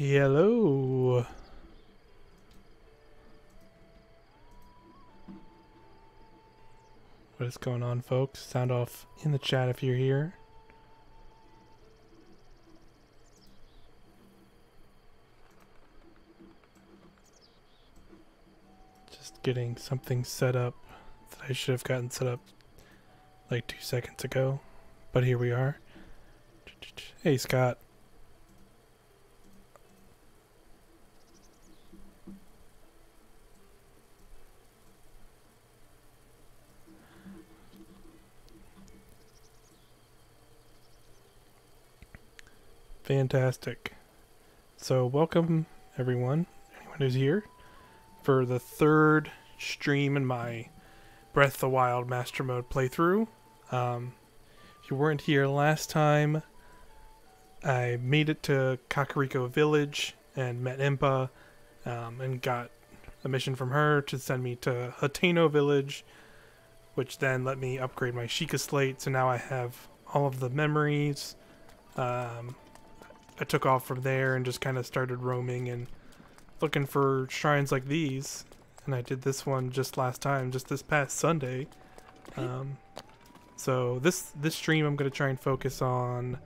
Hello. What is going on, folks? Sound off in the chat if you're here. Just getting something set up that I should have gotten set up like two seconds ago. But here we are. Hey, Scott. Fantastic. So, welcome everyone, anyone who's here, for the third stream in my Breath of the Wild Master Mode playthrough. Um, if you weren't here last time, I made it to Kakariko Village and met Impa um, and got a mission from her to send me to Hateno Village, which then let me upgrade my Sheikah Slate. So now I have all of the memories. Um, I took off from there and just kind of started roaming and looking for shrines like these. And I did this one just last time, just this past Sunday. Um, so this this stream, I'm gonna try and focus on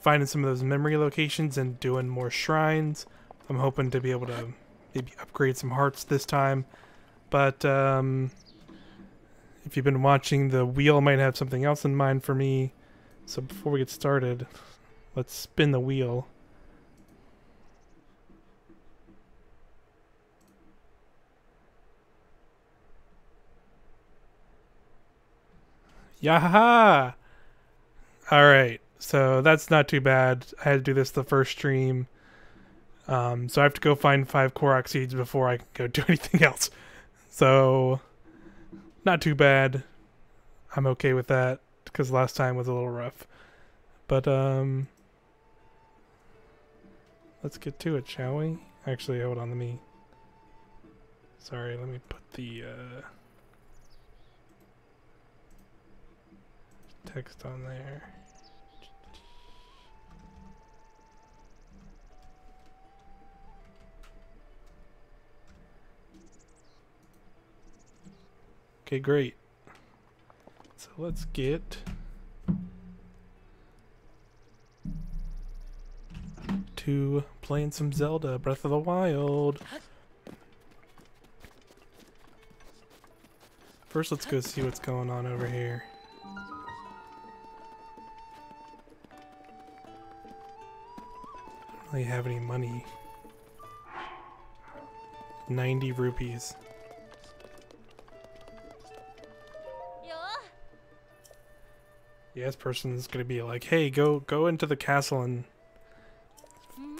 finding some of those memory locations and doing more shrines. I'm hoping to be able to maybe upgrade some hearts this time. But um, if you've been watching, the wheel might have something else in mind for me. So before we get started, let's spin the wheel. Yaha! Alright, so that's not too bad. I had to do this the first stream. Um, so I have to go find five Korok seeds before I can go do anything else. So, not too bad. I'm okay with that because last time was a little rough. But, um, let's get to it, shall we? Actually, hold on, let me. Sorry, let me put the, uh, text on there. Okay, great. So let's get to playing some Zelda Breath of the Wild. First, let's go see what's going on over here. I don't really have any money. 90 rupees. Yeah, this person's gonna be like, hey, go go into the castle and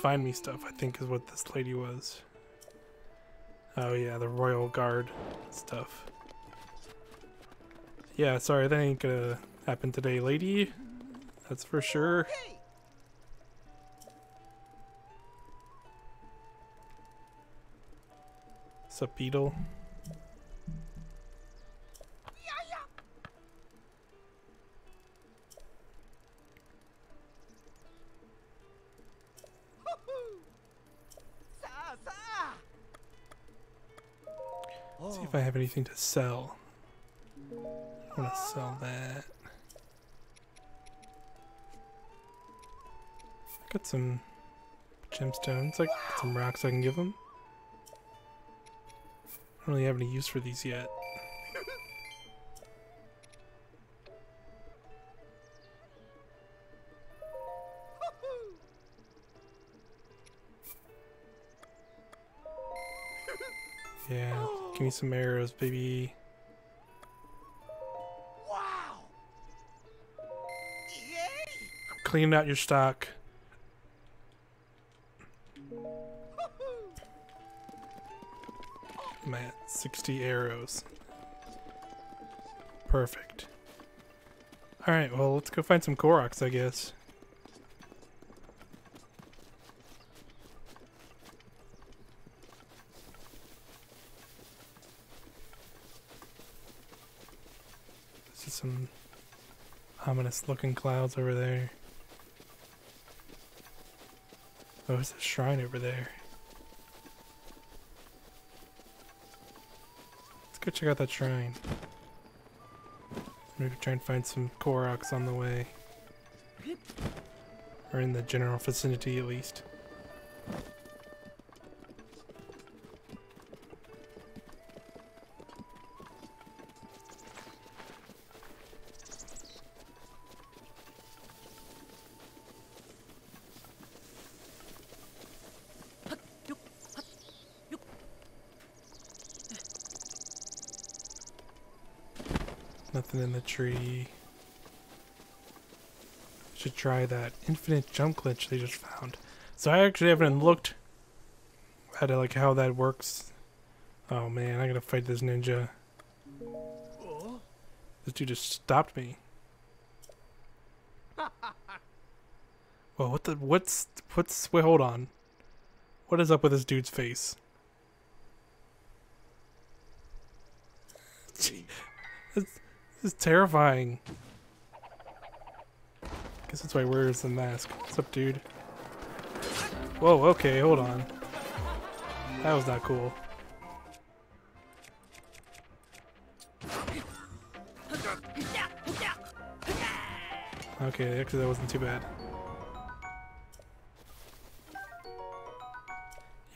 find me stuff, I think is what this lady was. Oh yeah, the royal guard stuff. Yeah, sorry, that ain't gonna happen today, lady. That's for sure. What's up, Beedle? Anything to sell. I want to sell that. I Got some gemstones, like some rocks I can give them I don't really have any use for these yet. Give me some arrows, baby. Wow. I'm cleaning out your stock. 60 arrows. Perfect. Alright, well, let's go find some Koroks, I guess. This some looking clouds over there. Oh, it's a shrine over there. Let's go check out that shrine. Maybe try and find some Koroks on the way. Or in the general vicinity, at least. Try that infinite jump glitch they just found. So I actually haven't looked at like how that works. Oh man, I gotta fight this ninja. This dude just stopped me. Well, what the what's what's wait hold on. What is up with this dude's face? Gee, This is terrifying. Guess that's why he wears the mask. What's up, dude? Whoa, okay, hold on. That was not cool. Okay, actually that wasn't too bad.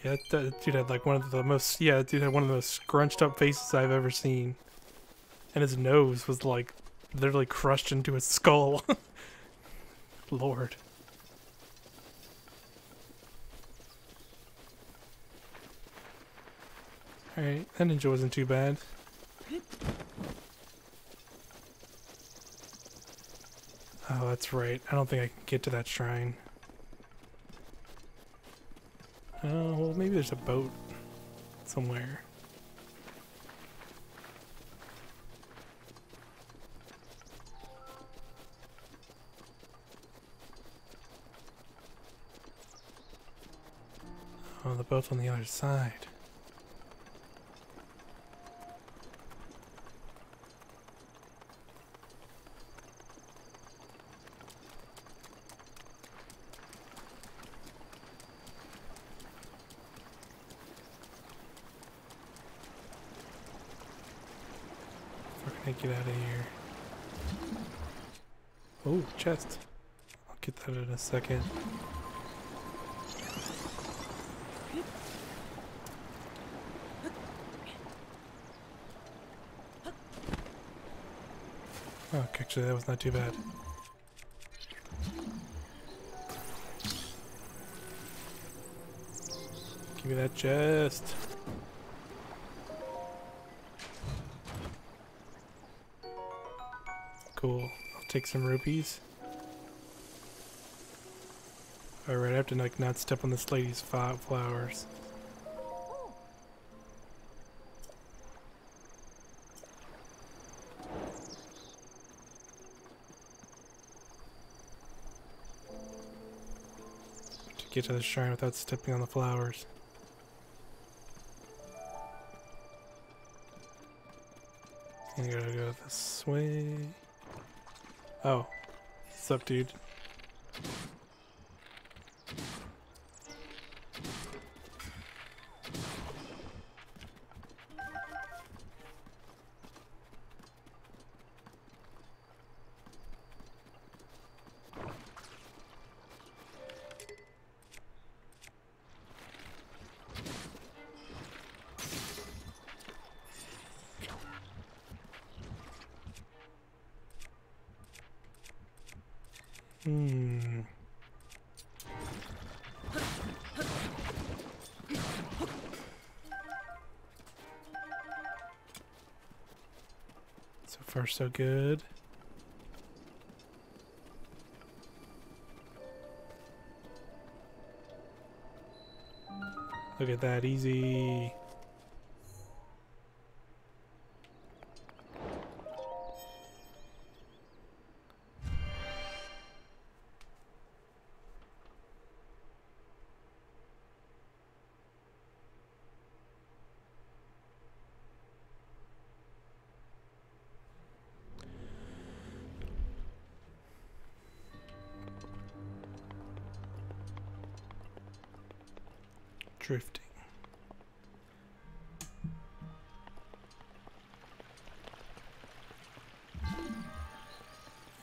Yeah, that, that dude had like one of the most, yeah, that dude had one of the most scrunched up faces I've ever seen. And his nose was like literally crushed into his skull. Lord. Alright, that ninja wasn't too bad. Oh, that's right. I don't think I can get to that shrine. Oh, well, maybe there's a boat somewhere. The boat's on the other side. I get out of here? Oh, chest. I'll get that in a second. Actually, that was not too bad. Give me that chest. Cool. I'll take some rupees. Alright, I have to like not step on this lady's flowers. Get to the shrine without stepping on the flowers. Gotta go this way. Oh. What's up, dude? Far, so good. Look at that, easy. Drifting.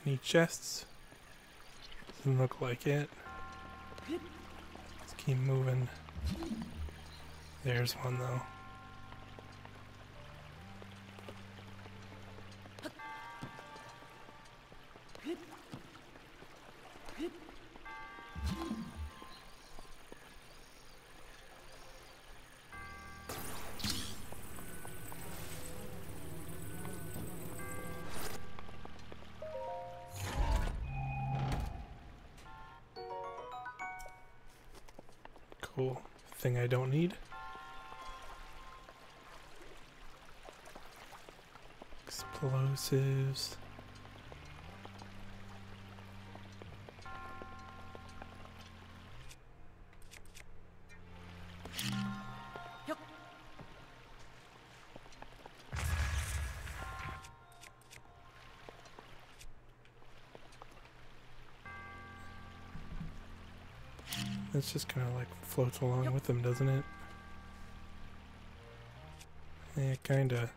Any chests? Doesn't look like it. Let's keep moving. There's one though. Explosives. It's just kind of like floats along with them, doesn't it? Yeah, kinda.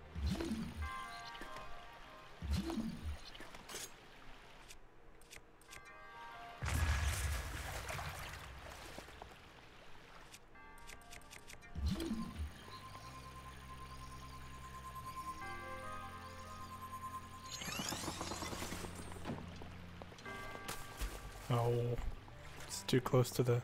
Close to the.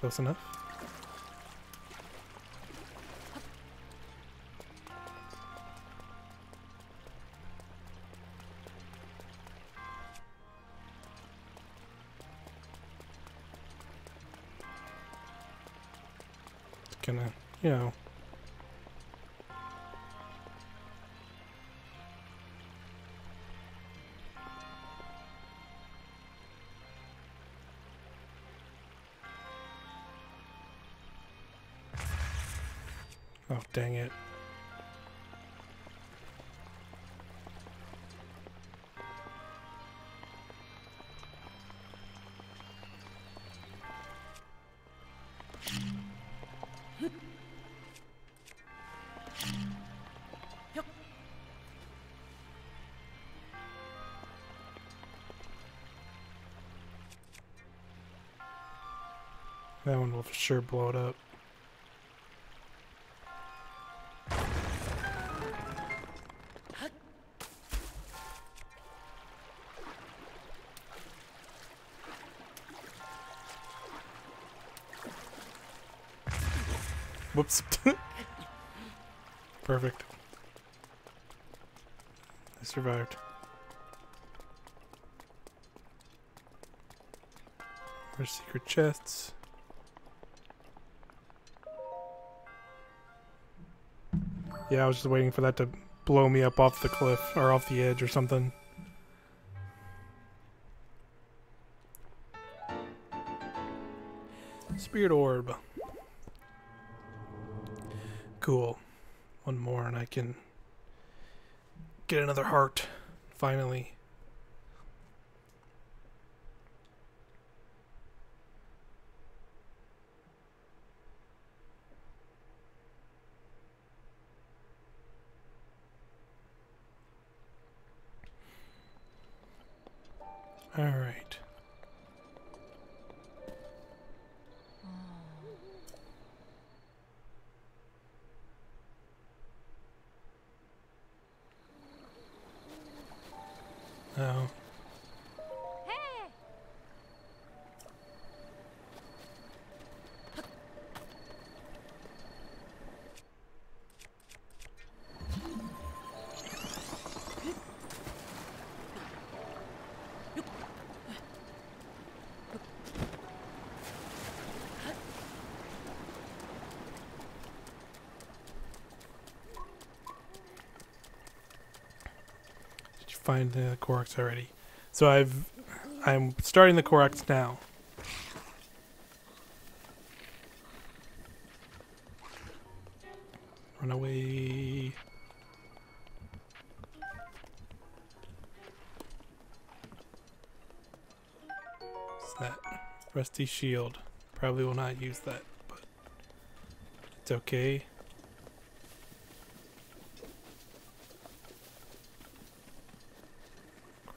Close enough. Gonna, you know. Oh, dang it. That one will for sure blow it up. Perfect. I survived. There's secret chests. Yeah, I was just waiting for that to blow me up off the cliff or off the edge or something. Spirit orb. Cool. One more and I can get another heart. Finally. Find the Koroks already? So I've, I'm starting the Koroks now. Run away. What's that? Rusty shield. Probably will not use that, but it's okay.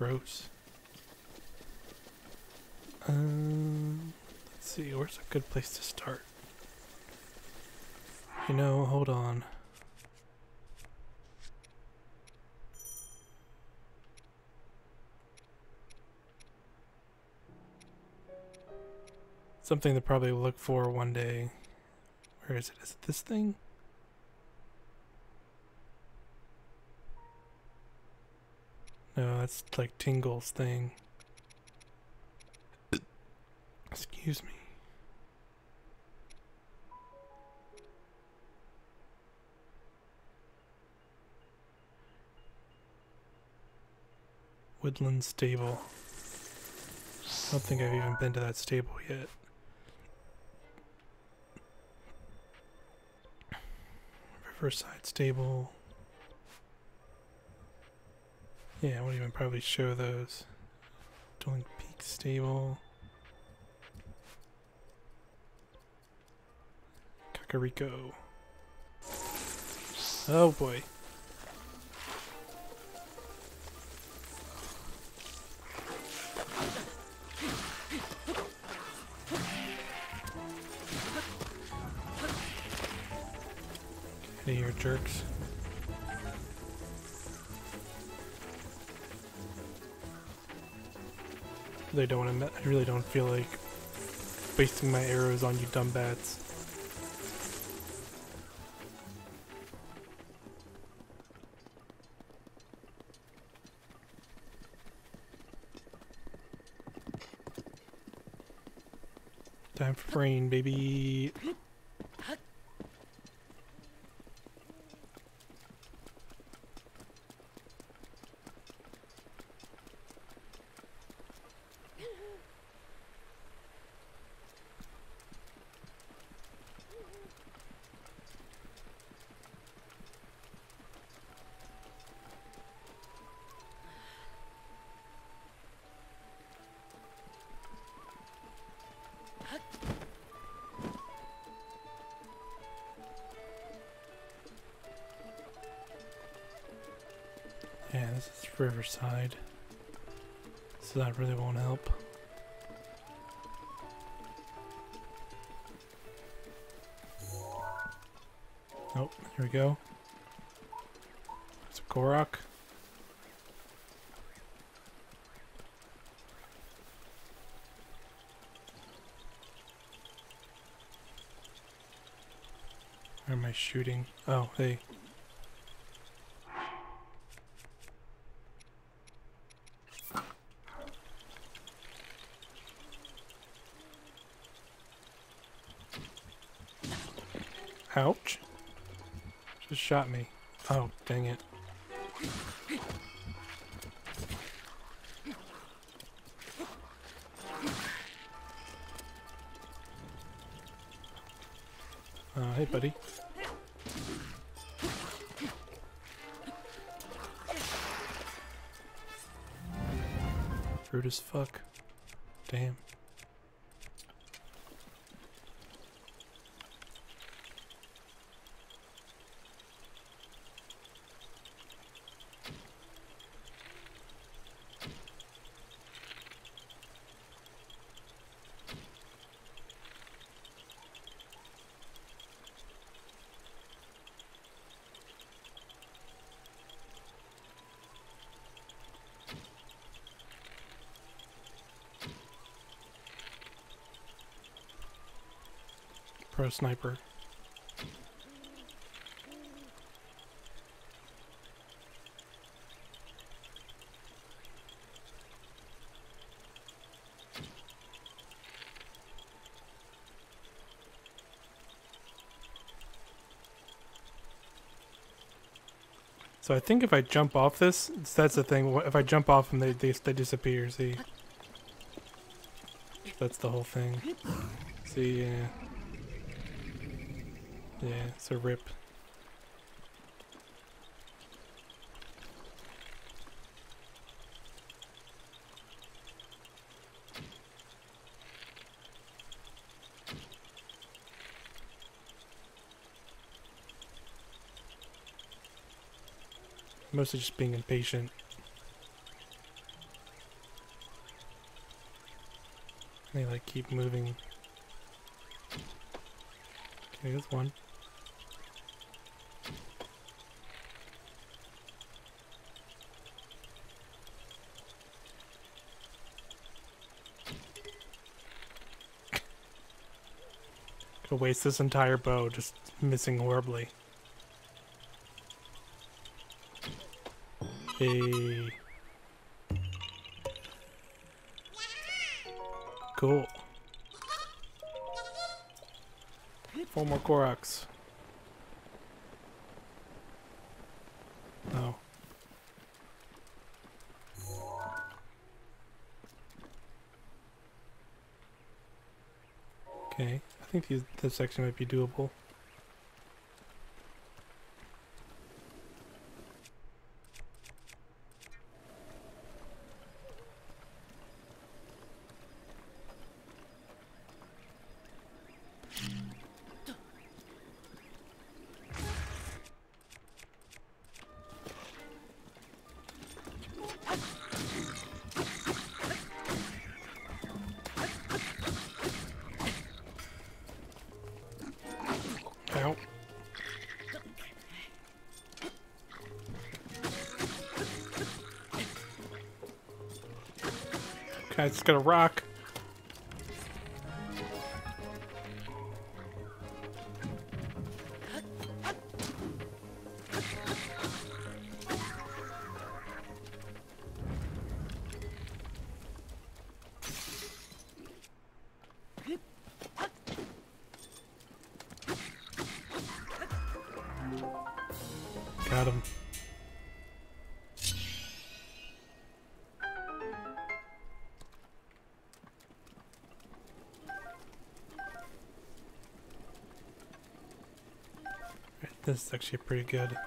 Gross. Um, let's see, where's a good place to start? You know, hold on. Something to probably look for one day. Where is it? Is it this thing? No, that's like Tingle's thing. Excuse me. Woodland Stable. I don't think I've even been to that stable yet. Riverside Stable. Yeah, I won't even probably show those. Dueling Peak Stable. Kakariko. Oh boy. Get out of jerks. Really don't want to. I really don't feel like wasting my arrows on you dumb bats. Time for brain, baby. Is Riverside. So that really won't help. Oh, here we go. It's a Korok. Where am I shooting? Oh, hey. Ouch. Just shot me. Oh, dang it. Uh, hey, buddy. Rude as fuck. Damn. Pro sniper. So I think if I jump off this, that's the thing. If I jump off them, they they, they disappear. See, that's the whole thing. See, yeah, yeah, it's a rip. Mostly just being impatient. They like keep moving. Okay, there's one. Waste this entire bow just missing horribly. Hey. Cool. Four more Koroks. Think these, this section might be doable. Gonna rock. This is actually pretty good.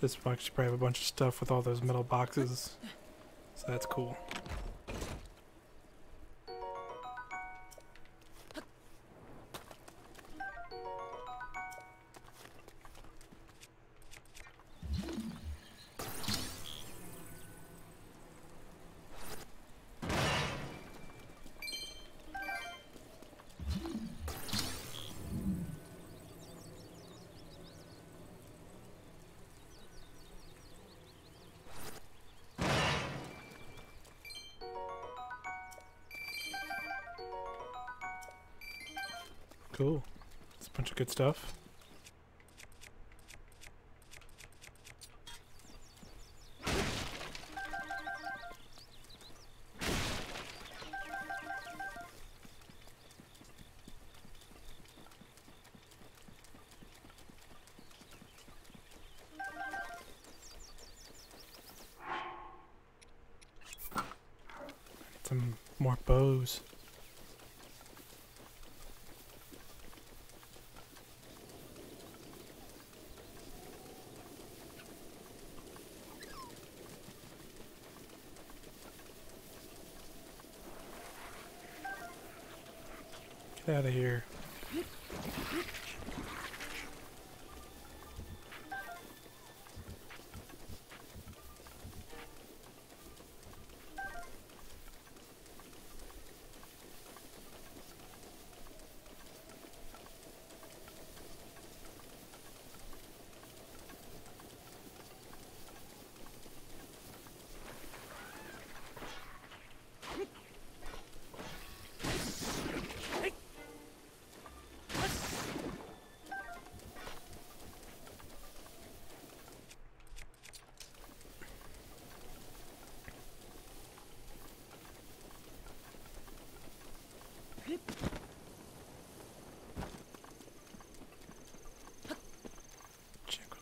This box should probably have a bunch of stuff with all those metal boxes. So that's cool. Cool. It's a bunch of good stuff. Out of here.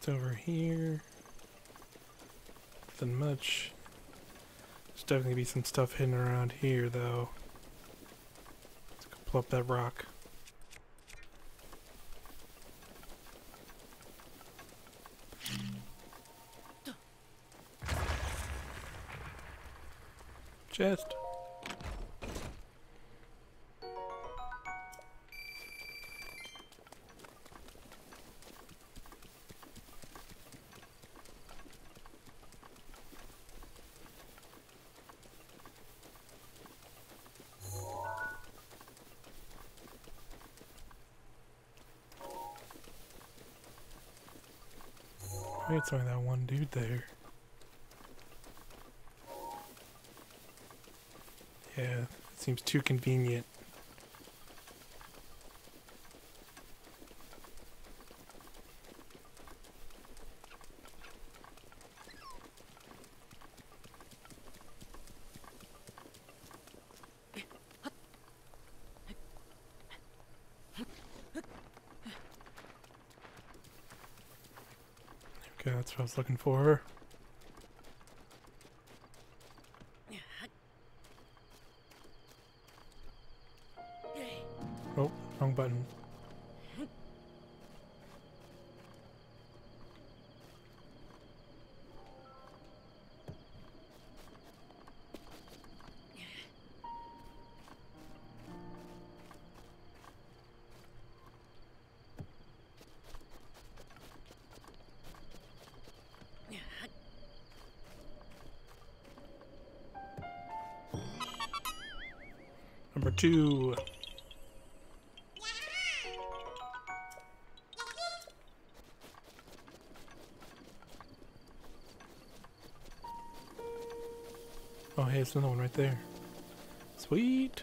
Over here? Nothing much. There's definitely be some stuff hidden around here, though. Let's go pull up that rock. Chest. It's that one dude there. Yeah, it seems too convenient. Okay, that's what I was looking for. Oh, two. Oh, hey, it's another one right there. Sweet.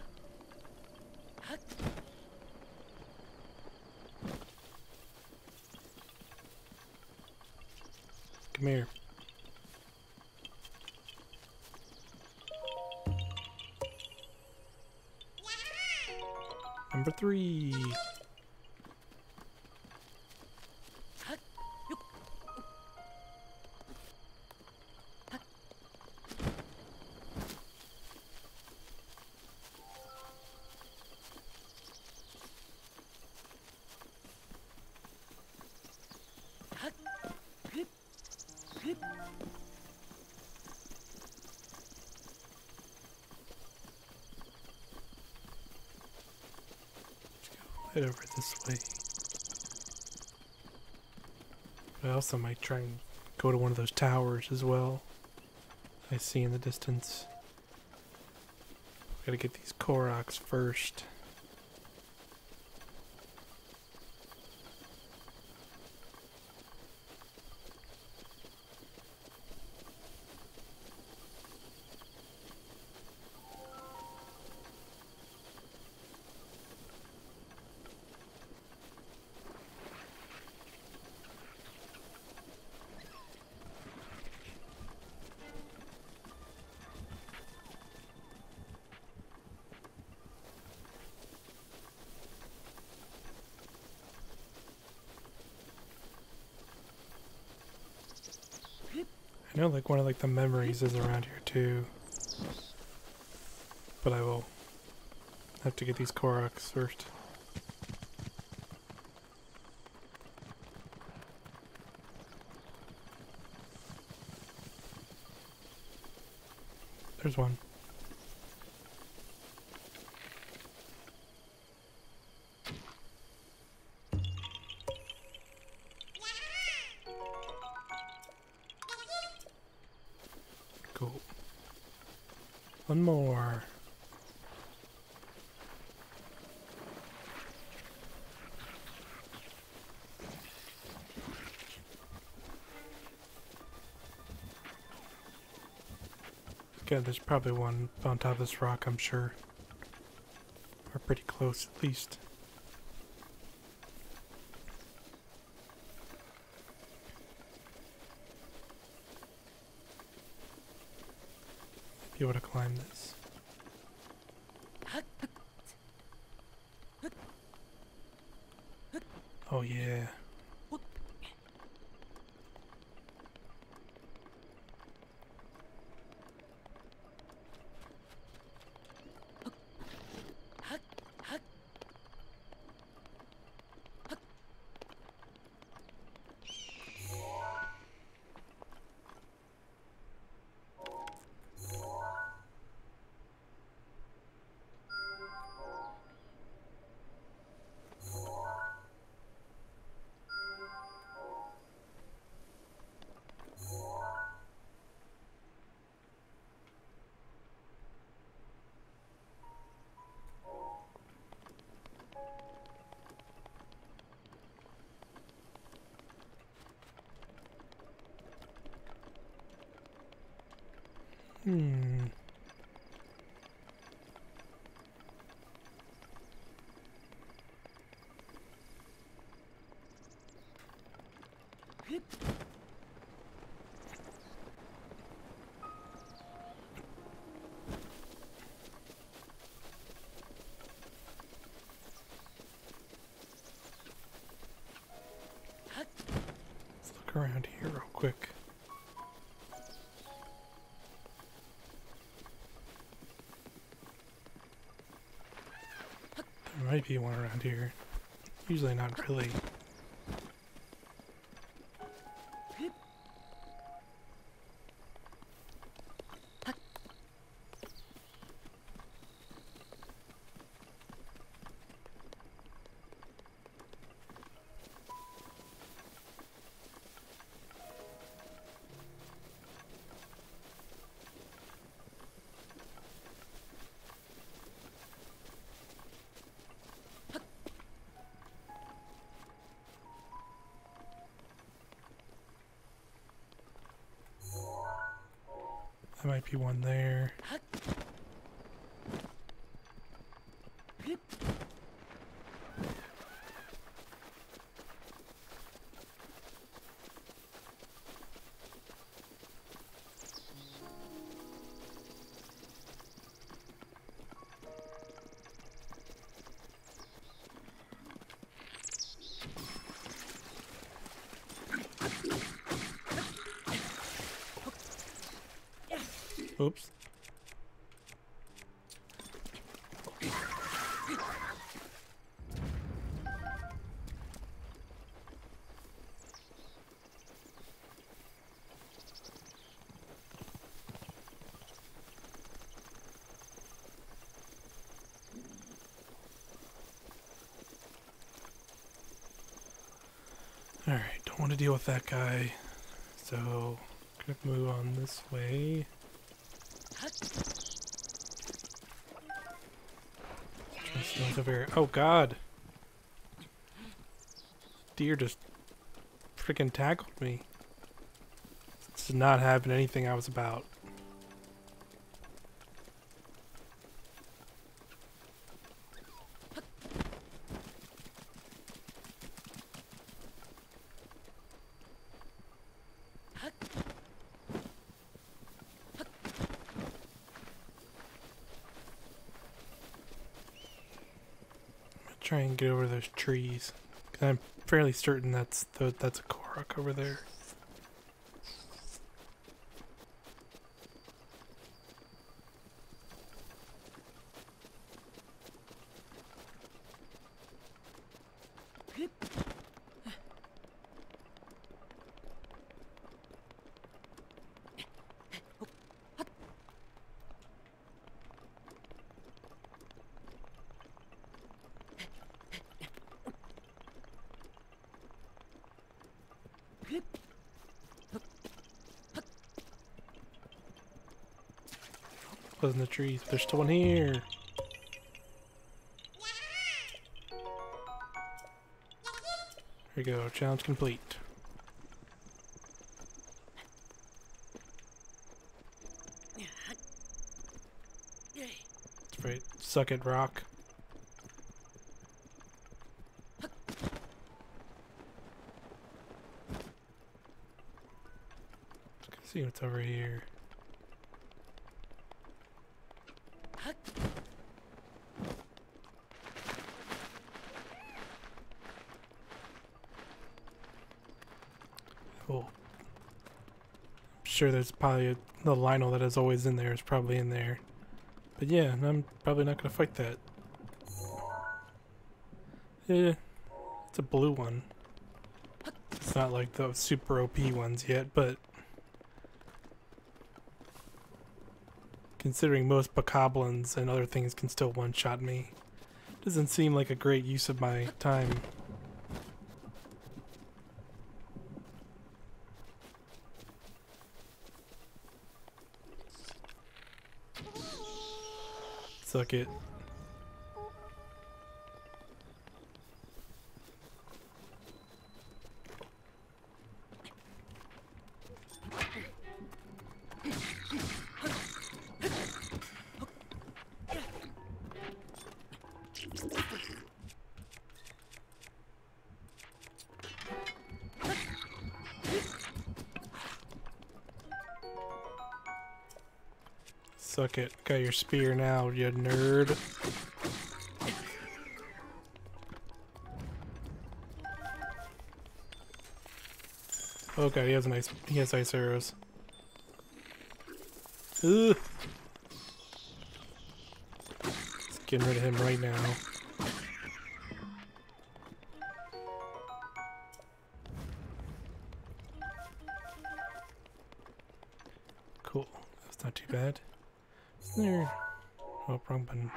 Head over this way. I also might try and go to one of those towers as well. I see in the distance. Gotta get these Koroks first. I know like one of like the memories is around here too. But I will have to get these Koroks first. There's one. Okay, there's probably one on top of this rock, I'm sure. Or pretty close, at least. Be able to climb this. Might be one around here. Usually not really. Be one there. Oops. Alright, don't want to deal with that guy. So, gonna move on this way. Oh god! Deer just freaking tackled me. This did not happen anything I was about. Try and get over those trees. 'Cause I'm fairly certain that's the, that's a Korok over there. Wasn't the There's still one here. There you go. Challenge complete. Right. Suck it, rock. See what's over here. Sure there's probably a, the Lynel that is always in there is probably in there. But yeah, I'm probably not gonna fight that. Yeah, it's a blue one. It's not like the super OP ones yet, but considering most bokoblins and other things can still one-shot me, doesn't seem like a great use of my time. Suck your spear now, you nerd. Oh god, he has nice he has ice arrows. Ugh. Let's get rid of him right now. Cool. That's not too bad. There. Oh, wrong button.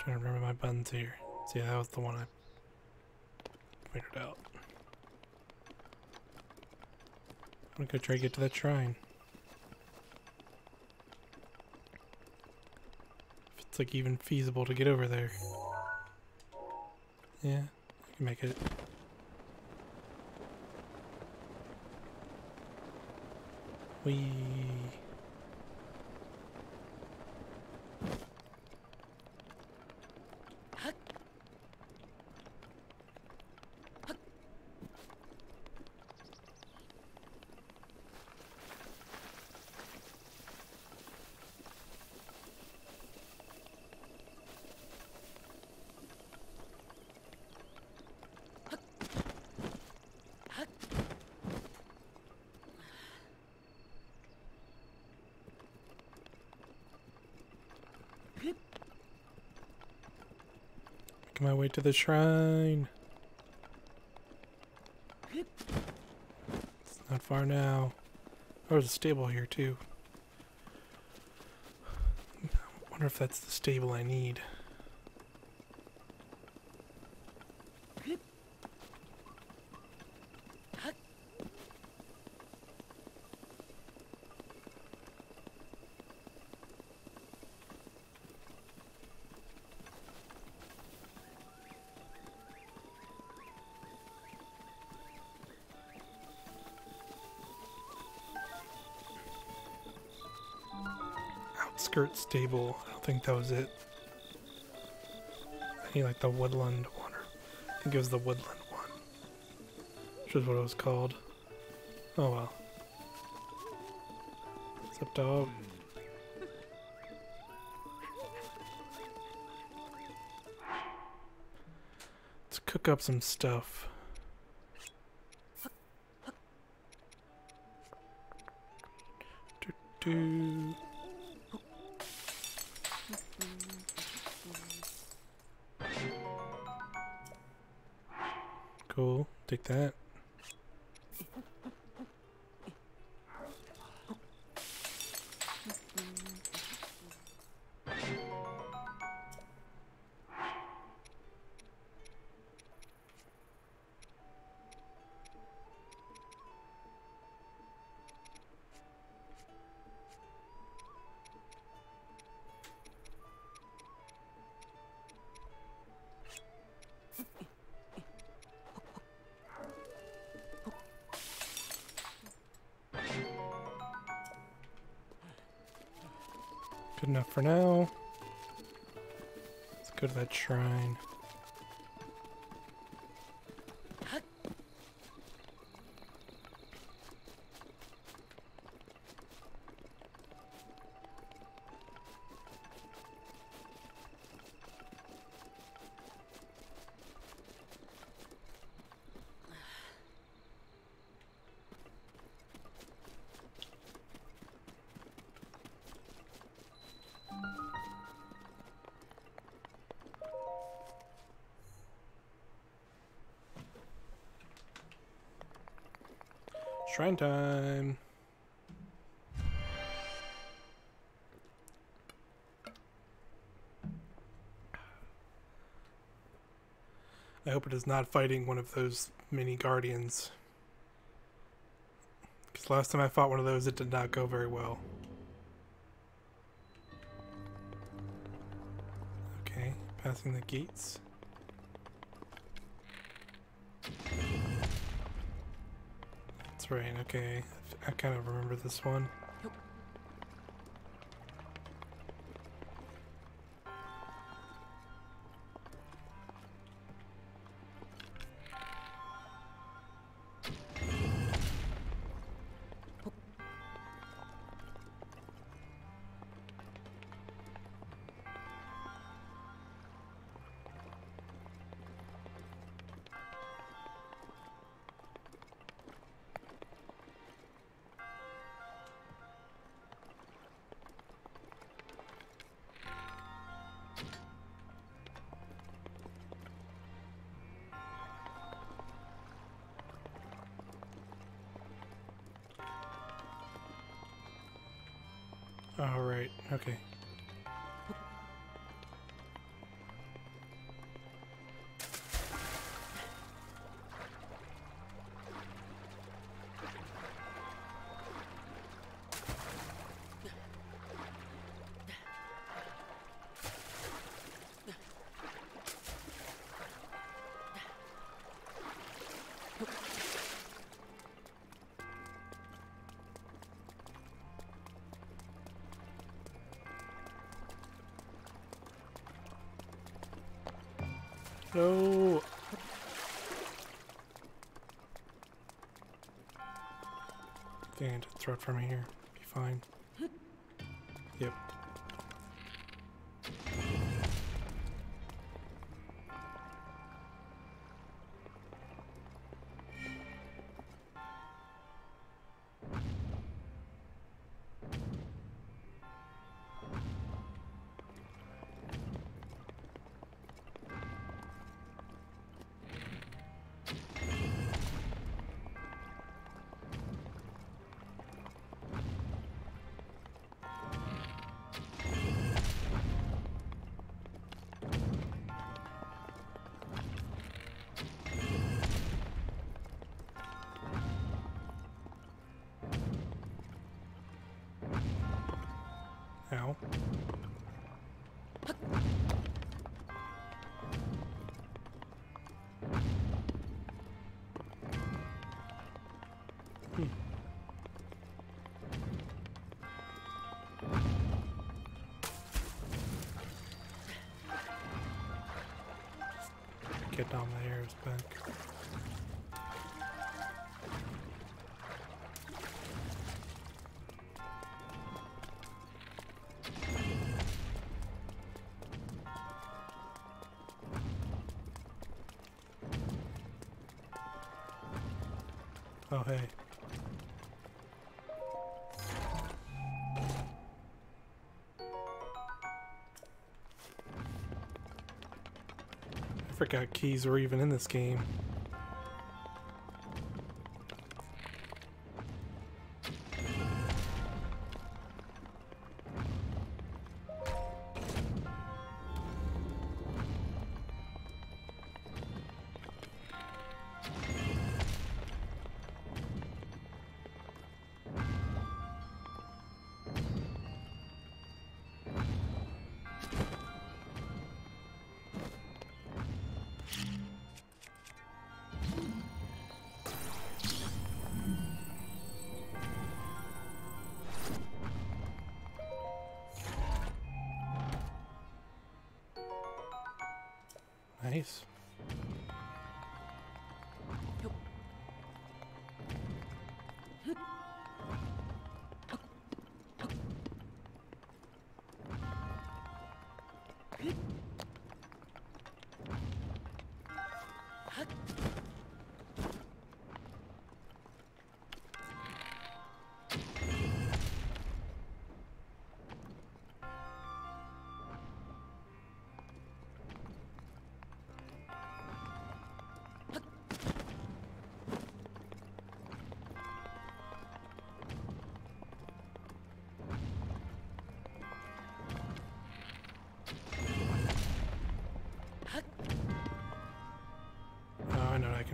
Trying to remember my buttons here. See, that was the one I figured out. I'm gonna go try to get to that shrine. If it's like even feasible to get over there. Yeah, I can make it. We to the shrine. It's not far now. Oh, there's a stable here too. wonder if that's the stable I need. That was it. I need like the woodland one. I think it was the woodland one. Which is what it was called. Oh well. What's up, dog? Let's cook up some stuff. Do, hope it is not fighting one of those mini guardians. Because last time I fought one of those, it did not go very well. Okay, passing the gates. That's right, okay. I kind of remember this one. Throw it from here. Be fine. Get down the hairs back. Oh, hey. Forgot keys were even in this game.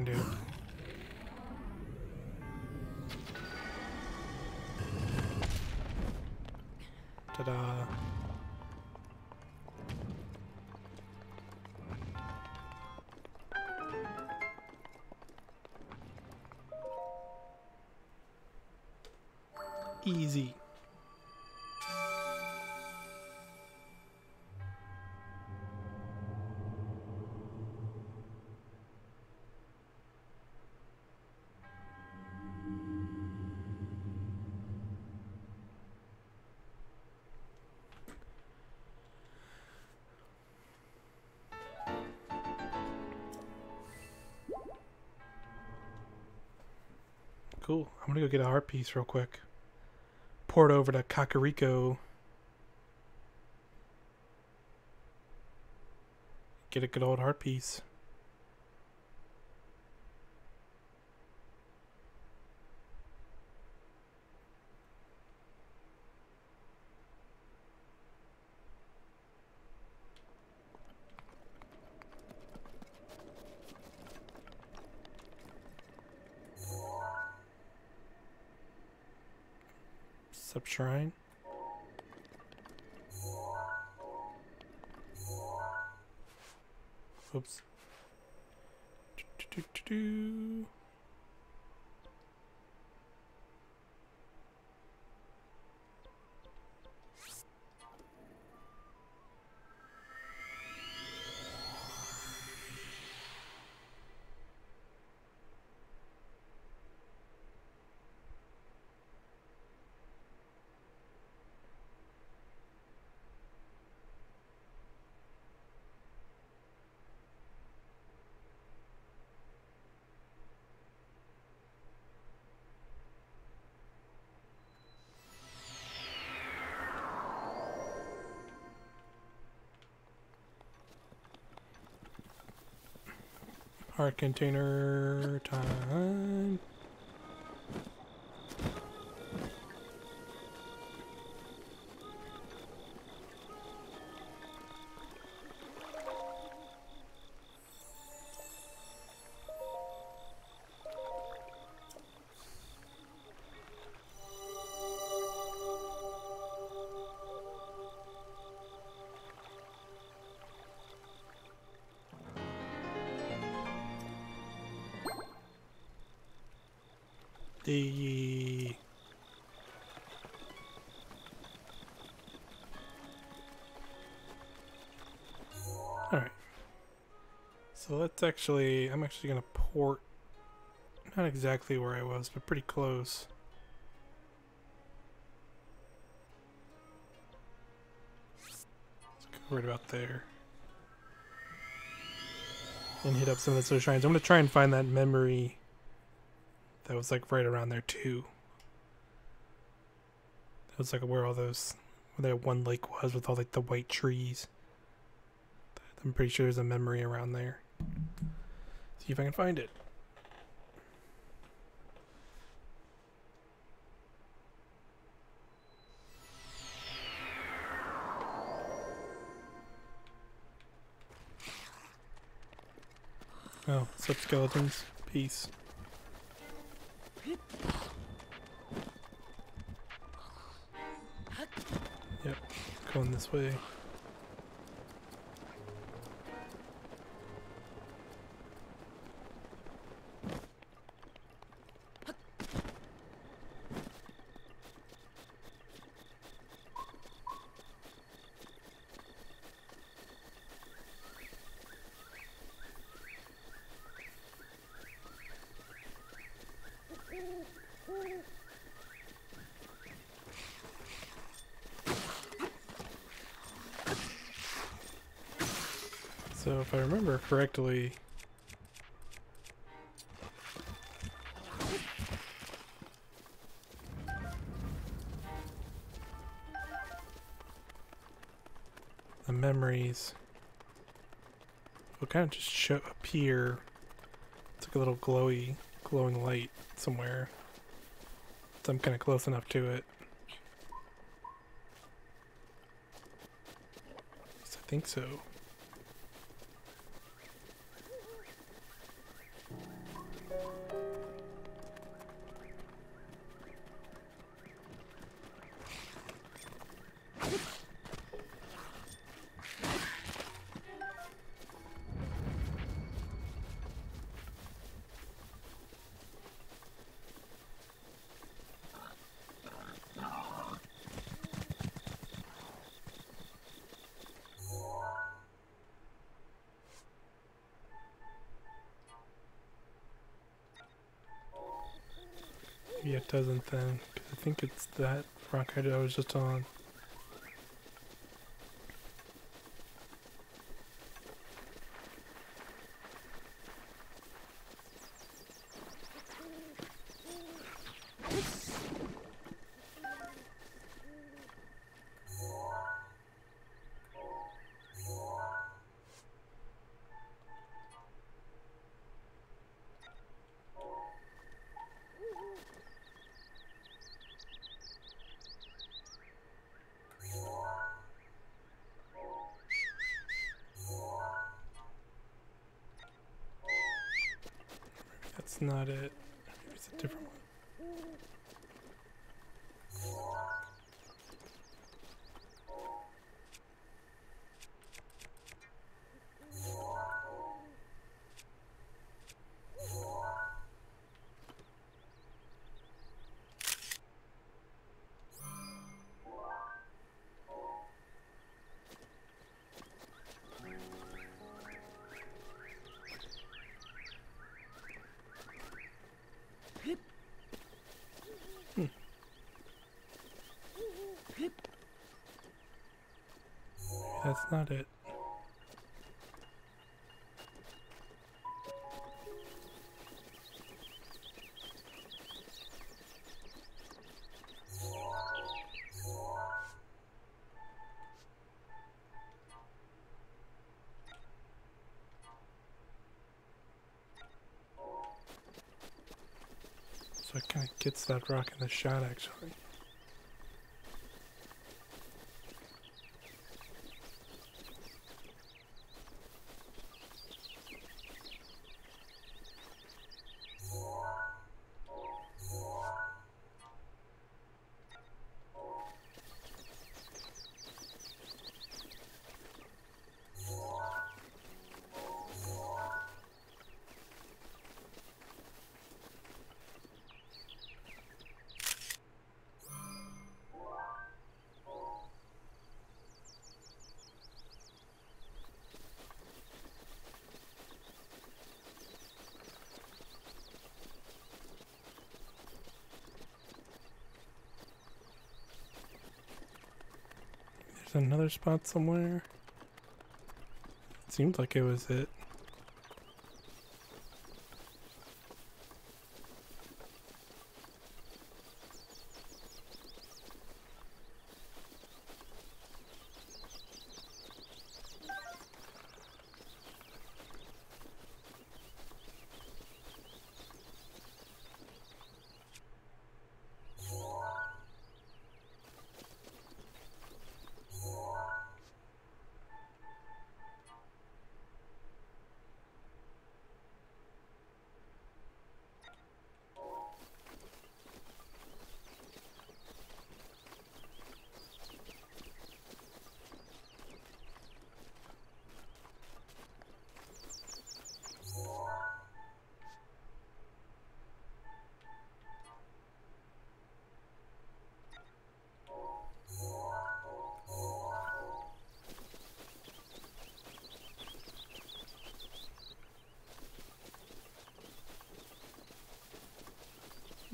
Can do. Ta-da. Easy. Cool. I'm gonna go get a heart piece real quick. Pour it over to Kakariko. Get a good old heart piece. Sub shrine. Oops. Do-do-do-do-do. Container time. Actually I'm actually gonna port not exactly where I was, but pretty close. Let's go right about there. And hit up some of the shrines. I'm gonna try and find that memory that was like right around there too. That was like where all those where that one lake was with all like the white trees. I'm pretty sure there's a memory around there. See if I can find it. Oh, sub skeletons. Peace. Yep, going this way. So if I remember correctly, the memories will kind of just show appear. It's like a little glowy, glowing light somewhere. So I'm kind of close enough to it. I think so. Then, I think it's that rock I was just on. That rock in the shot actually. Another spot somewhere. It seemed like it was it.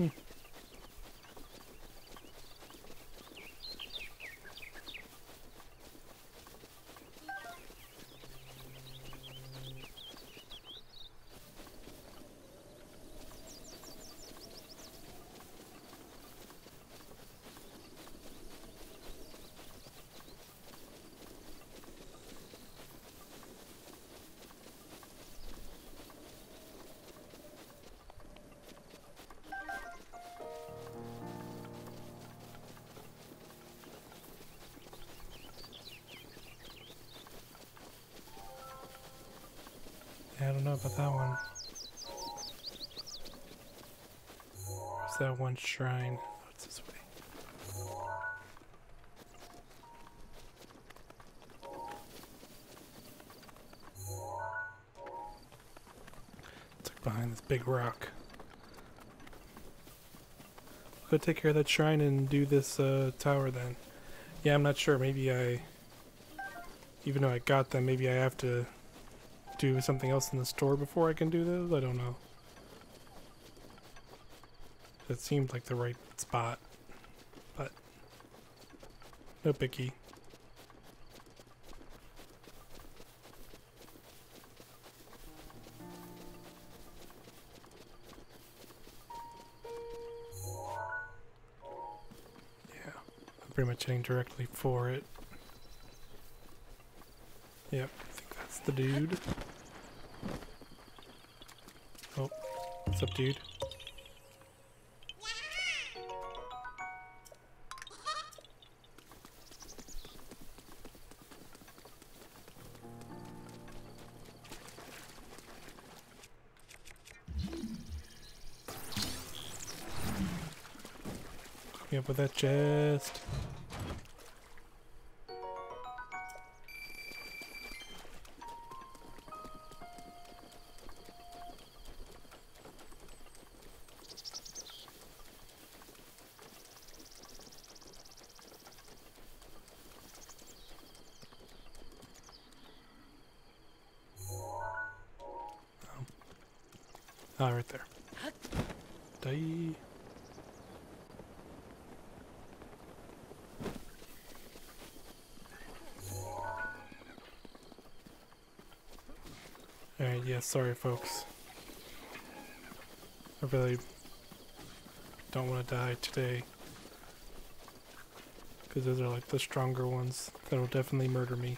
Hmm. Yeah, I don't know about that one. Where's that one shrine? Oh, it's this way. It's like behind this big rock. Go take care of that shrine and do this uh, tower then. Yeah, I'm not sure. Maybe I, even though I got them, maybe I have to do something else in the store before I can do those? I don't know. That seemed like the right spot, but no picky. Yeah, I'm pretty much heading directly for it. Yep, I think that's the dude. Up, dude? Me up with that chest. Sorry folks. I really don't want to die today. Because those are like the stronger ones that'll definitely murder me.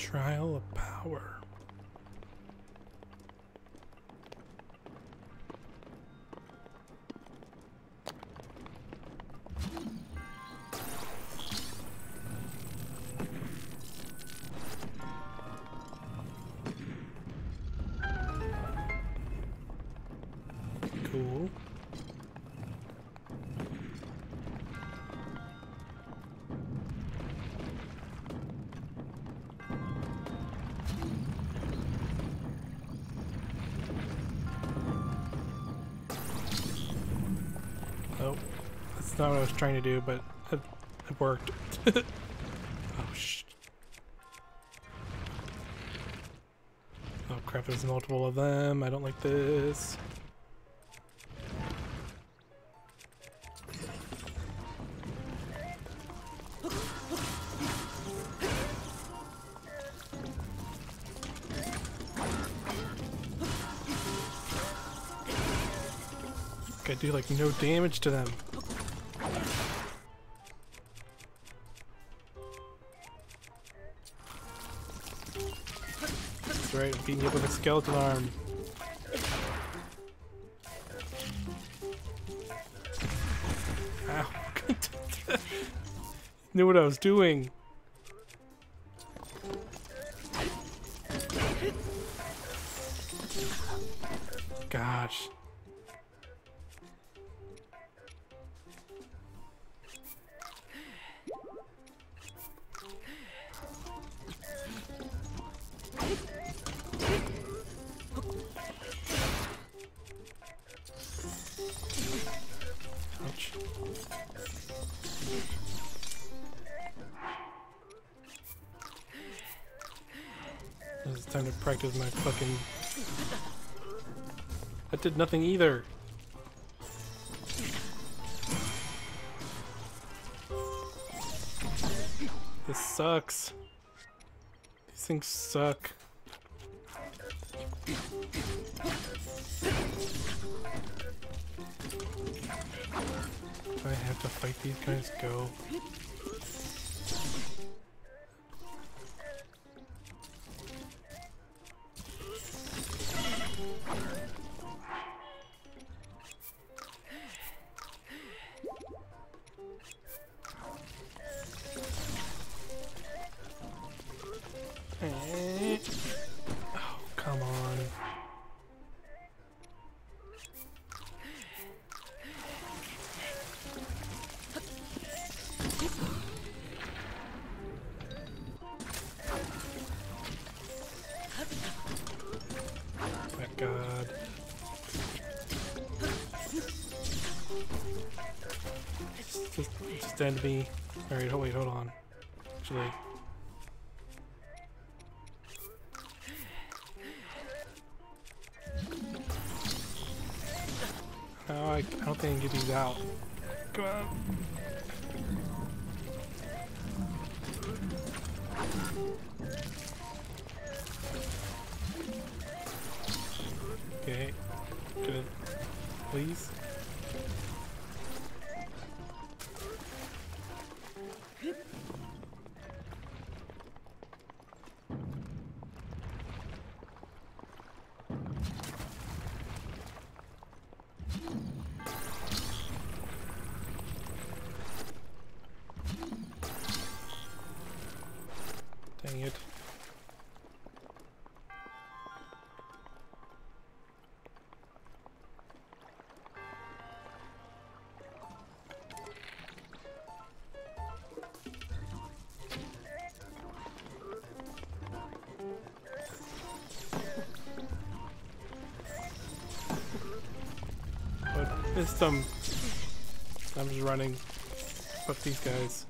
Trial of Power. Not what I was trying to do, but it, it worked. oh, sh. Oh crap, there's multiple of them. I don't like this. I do like no damage to them. Beating you up with a skeleton arm. Ow. Knew what I was doing. Practice my fucking. That did nothing either. This sucks. These things suck. I have to fight these guys? Go. Them. Um, I'm just running. Fuck these guys.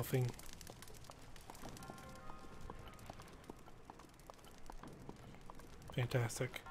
Stealthing. Fantastic.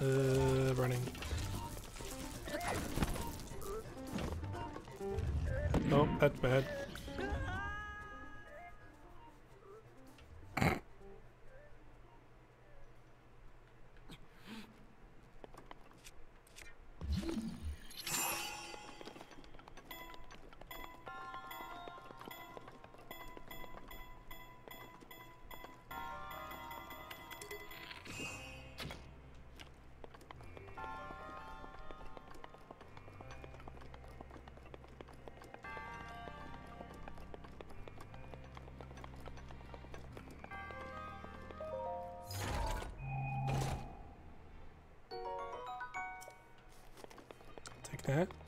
Uh, running. Oh, that's bad. That.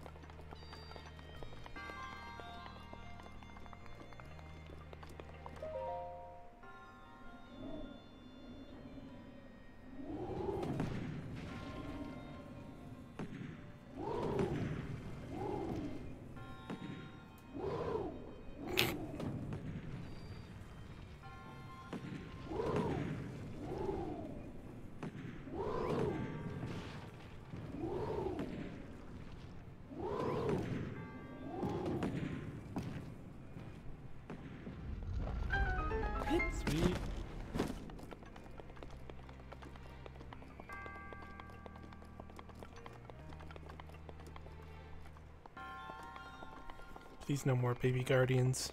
No more baby guardians.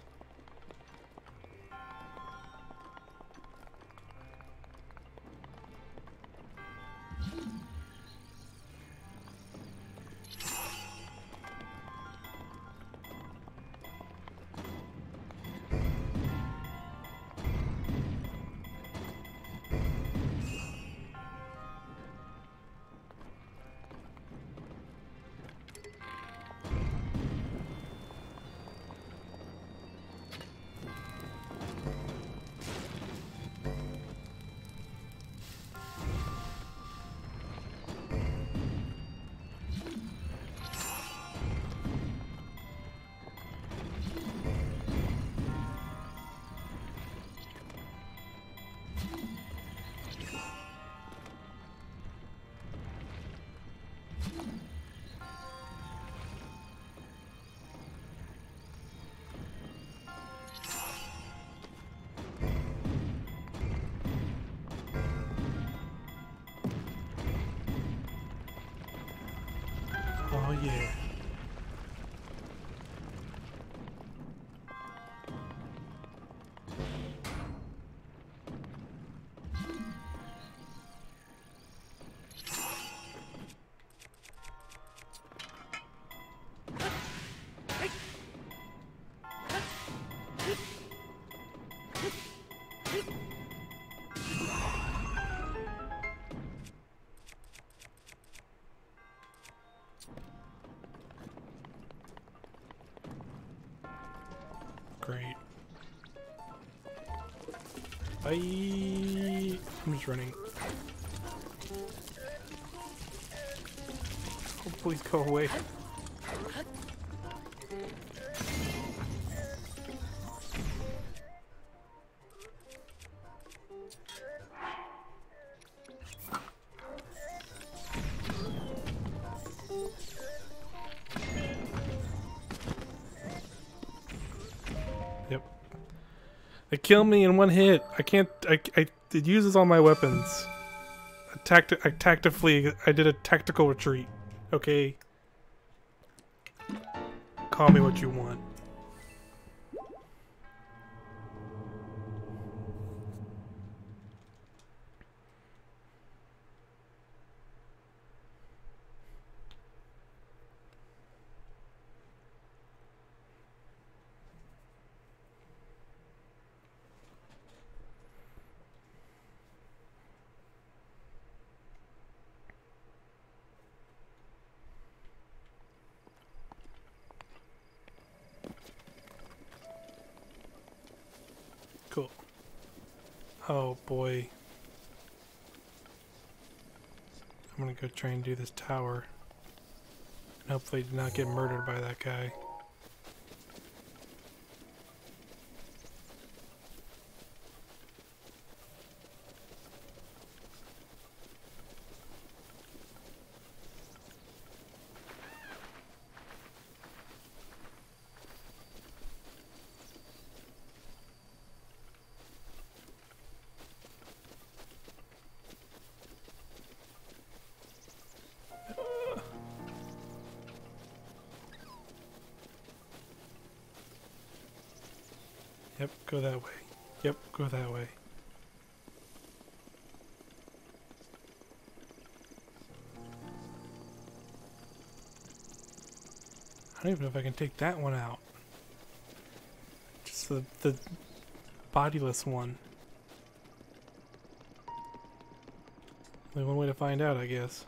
Oh yeah. Great. Bye. I'm just running. Oh, please go away. Kill me in one hit. I can't. I. I it uses all my weapons. I tact. I tactically. I did a tactical retreat. Okay. Call me what you want. Cool. Oh boy. I'm gonna go try and do this tower. And hopefully not get murdered by that guy. Don't even know if I can take that one out. Just the, the bodiless one. Only one way to find out, I guess.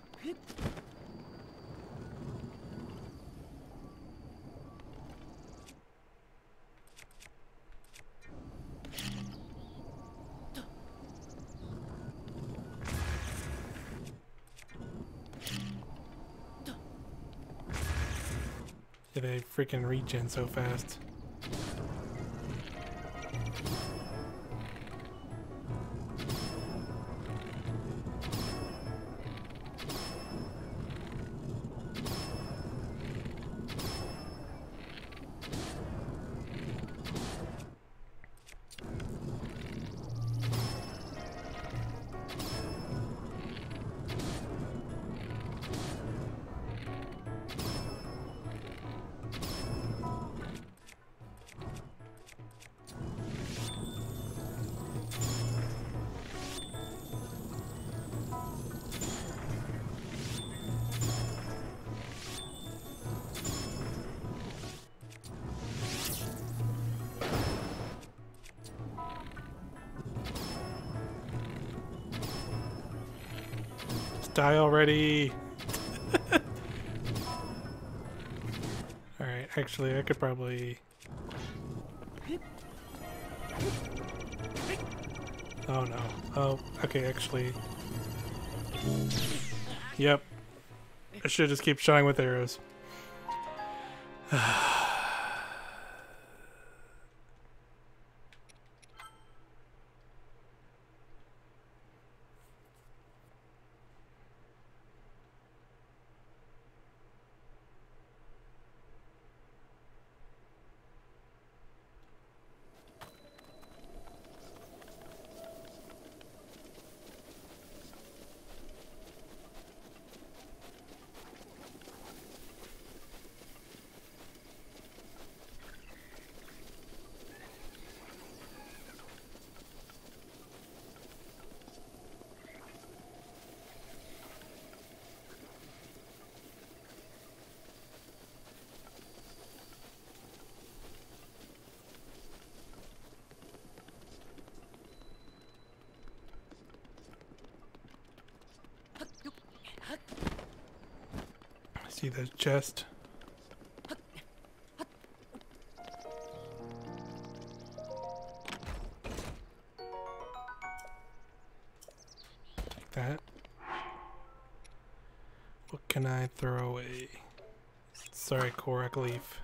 Freaking regen so fast. Die already. Alright, actually, I could probably. Oh no. Oh, okay, actually. Yep. I should just keep shooting with arrows. The chest? Like that. What can I throw away? Sorry, Korok leaf.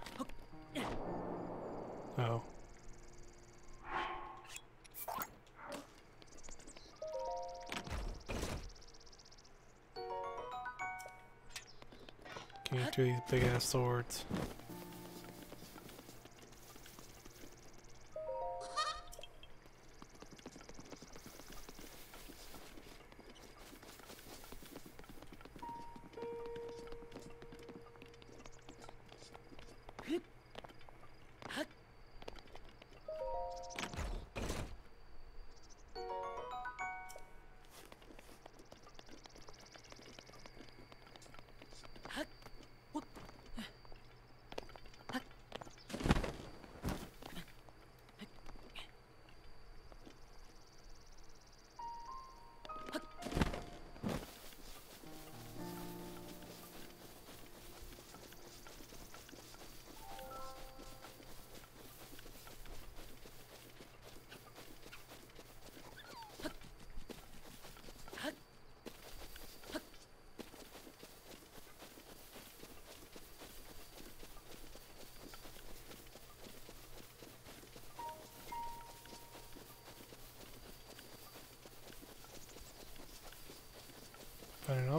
Big ass swords.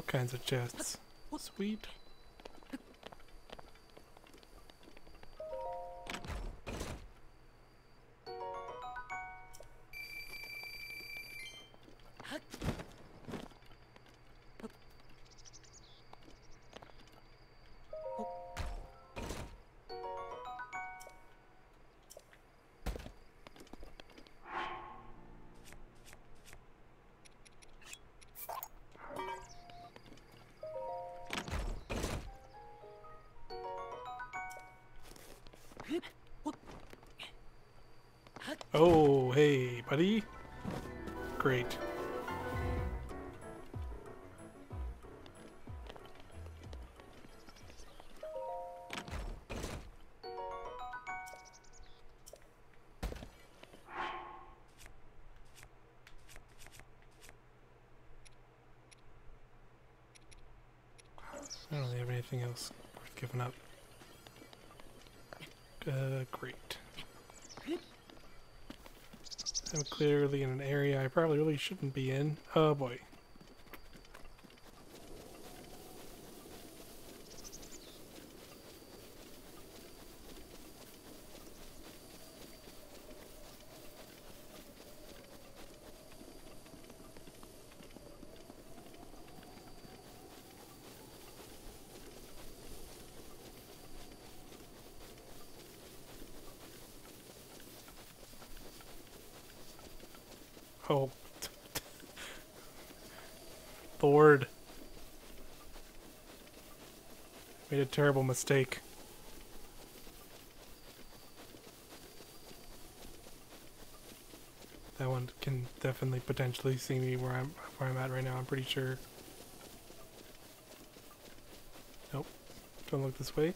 Kinds of chests. Sweet. Oh, hey, buddy. Great. Shouldn't be in. Oh boy. Oh. Lord. Made a terrible mistake. That one can definitely potentially see me where I'm where I'm at right now, I'm pretty sure. Nope. Don't look this way.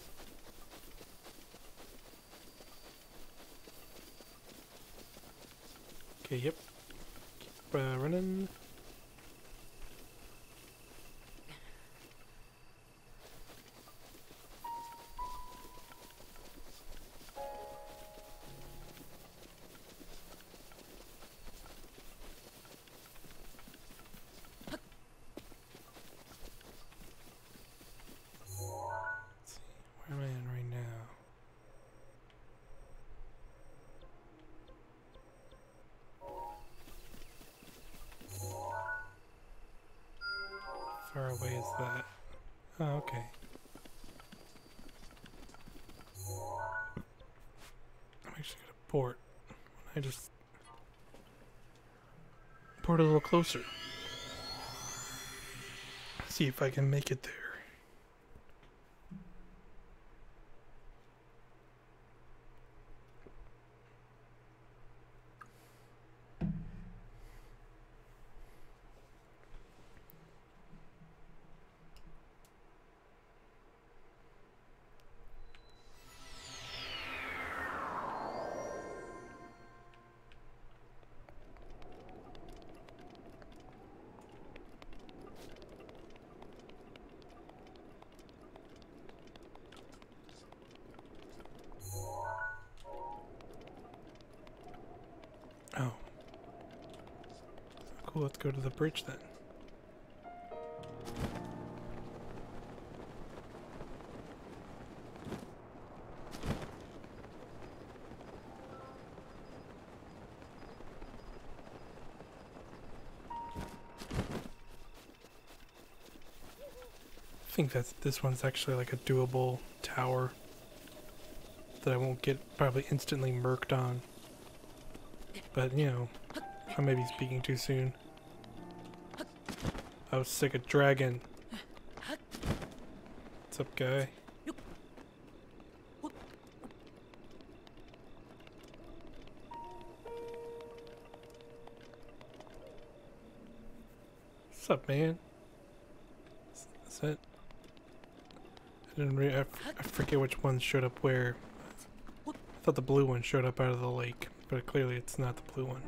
Okay, yep. Closer. See if I can make it there. Bridge then. I think that this one's actually like a doable tower that I won't get probably instantly murked on. But, you know, I may be speaking too soon. I was sick of dragon. What's up, guy? What's up, man? Is, that? I didn't. Re- I, I forget which one showed up where. I thought the blue one showed up out of the lake, but clearly it's not the blue one.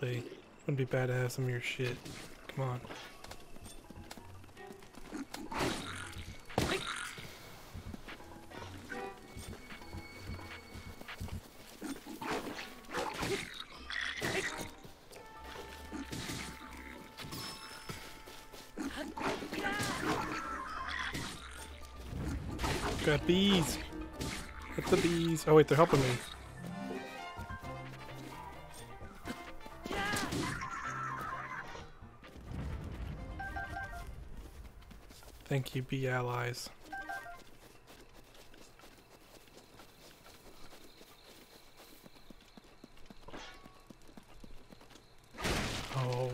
Actually, wouldn't be bad to have some of your shit. Come on. Got bees. Get the bees. Oh wait, they're helping me. Thank you, bee allies. Oh.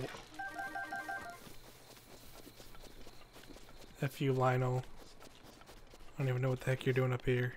F you, Lynel. I don't even know what the heck you're doing up here.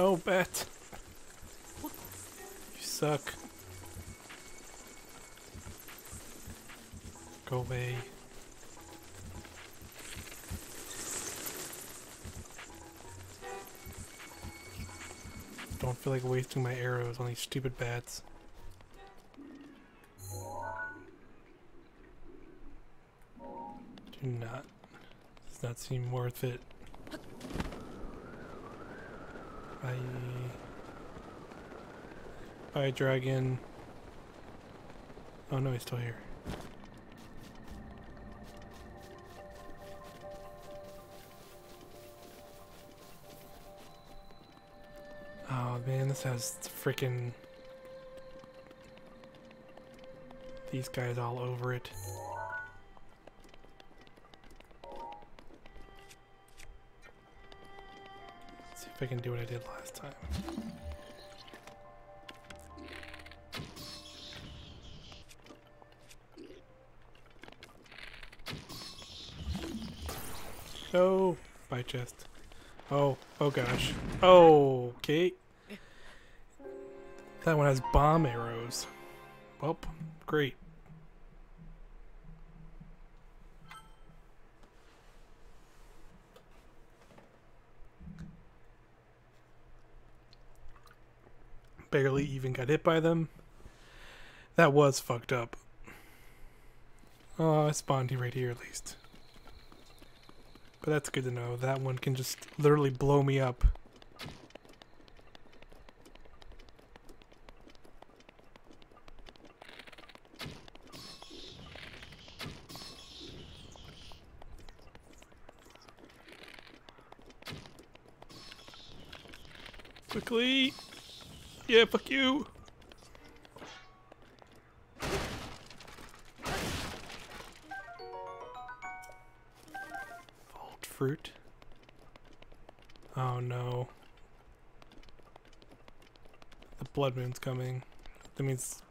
Oh, bat. You suck. Go away. Don't feel like wasting my arrows on these stupid bats. Do not. Does not seem worth it. Bye. Bye, dragon. Oh no, he's still here. Oh man, this has freaking these guys all over it. Let's see if I can do what I did last time. Oh, by chest. Oh, oh gosh. Oh, okay. That one has bomb arrows. Well, great. Barely even got hit by them. That was fucked up. Oh, I spawned right here at least. But that's good to know. That one can just literally blow me up.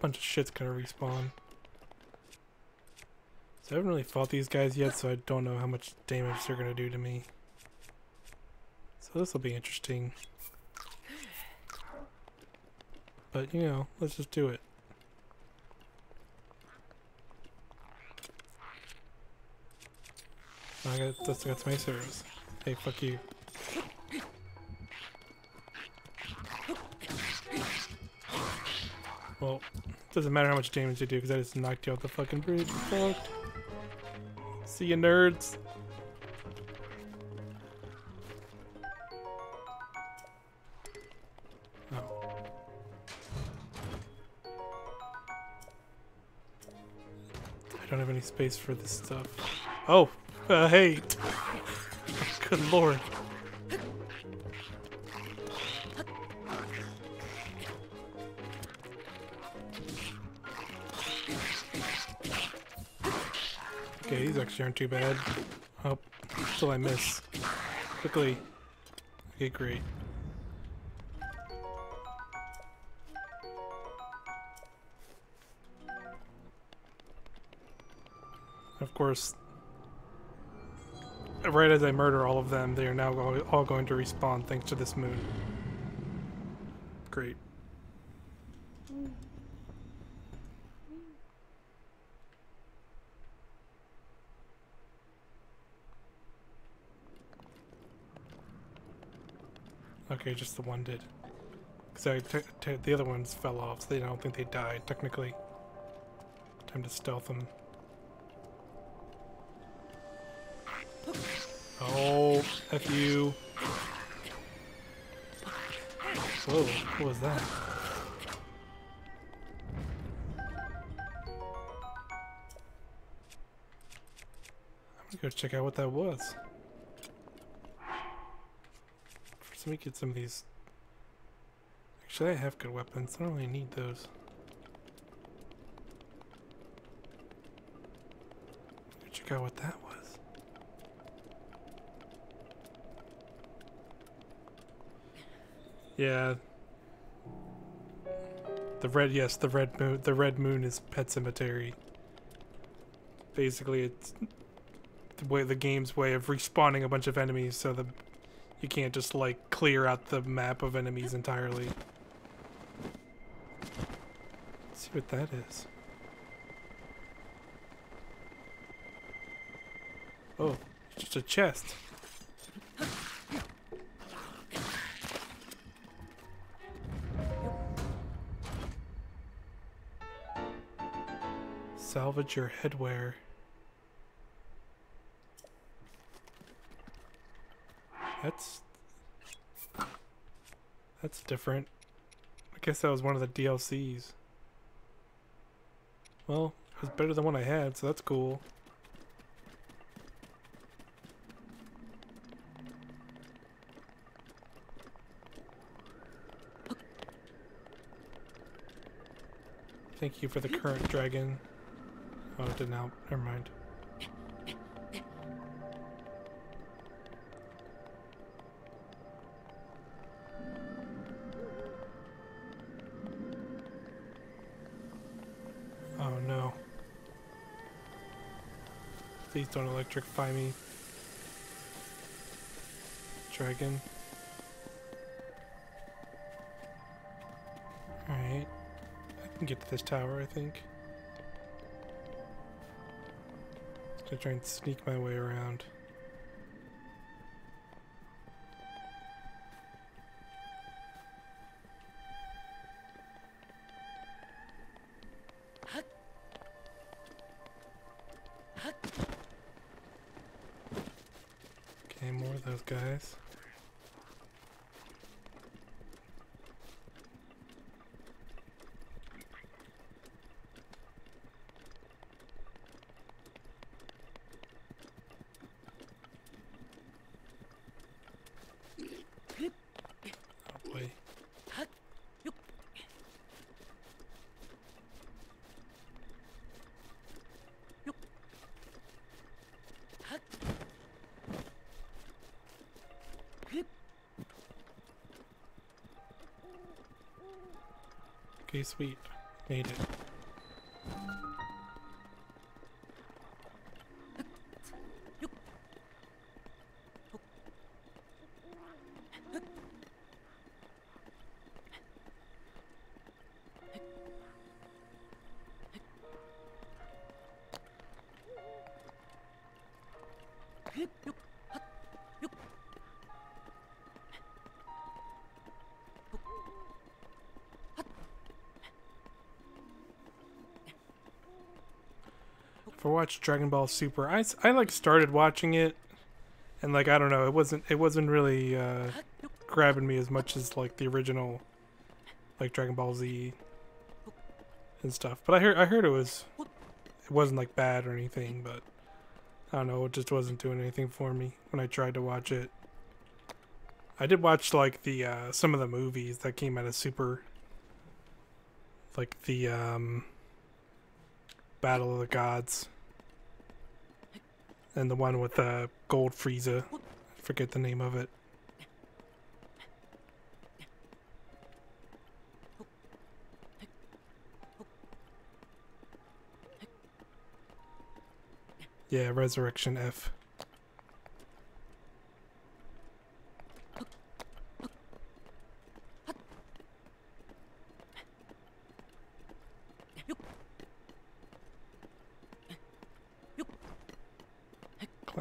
Bunch of shit's gonna respawn. So I haven't really fought these guys yet, so I don't know how much damage they're gonna do to me. So this will be interesting. But you know, let's just do it. I got that's got my arrows. Hey, fuck you. Well, doesn't matter how much damage you do because I just knocked you off the fucking bridge. Fucked. See you, nerds. Oh. I don't have any space for this stuff. Oh, uh, hey. Good lord. Aren't too bad. Oh, still I miss. Quickly. Okay, great. Of course, right as I murder all of them, they are now all going to respawn thanks to this moon. Great. Okay, just the one did. Because I the other ones fell off, so they don't think they died, technically. Time to stealth them. Oh, F you. Whoa, what was that? I'm gonna go check out what that was. First, let me get some of these. Actually, I have good weapons. I don't really need those. Check out what that was. Yeah. The red, yes, the red moon. The red moon is Pet Cemetery. Basically, it's the way the game's way of respawning a bunch of enemies, so the you can't just like clear out the map of enemies entirely. Let's see what that is. Oh, it's just a chest. Salvage your headwear. That's that's different. I guess that was one of the DLCs. Well, it was better than what I had, so that's cool. Thank you for the current dragon. Oh, it didn't help. Never mind. Please don't electrify me. Dragon. Alright. I can get to this tower, I think. Gonna try and sneak my way around. Okay, sweet. Made it. For watch Dragon Ball Super, I, I like started watching it, and like I don't know, it wasn't it wasn't really uh, grabbing me as much as like the original, like Dragon Ball Z and stuff. But I heard I heard it was it wasn't like bad or anything, but I don't know, it just wasn't doing anything for me when I tried to watch it. I did watch like the uh, some of the movies that came out of Super, like the um, Battle of the Gods, and the one with uh, Gold Frieza. Forget the name of it. Yeah, Resurrection F.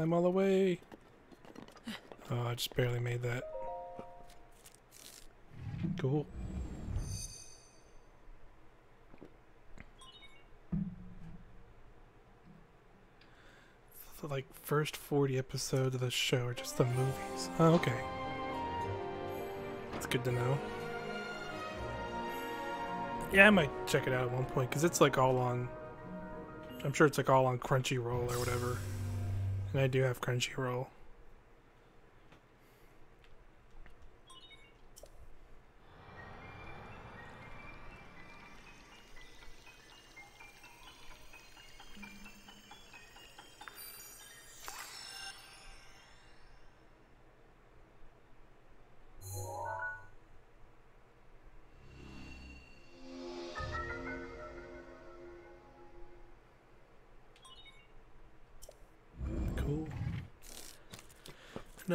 Climb all the way. Oh, I just barely made that. Cool. The like first 40 episodes of the show are just the movies. Oh, okay. That's good to know. Yeah, I might check it out at one point because it's like all on. I'm sure it's like all on Crunchyroll or whatever. And I do have Crunchyroll.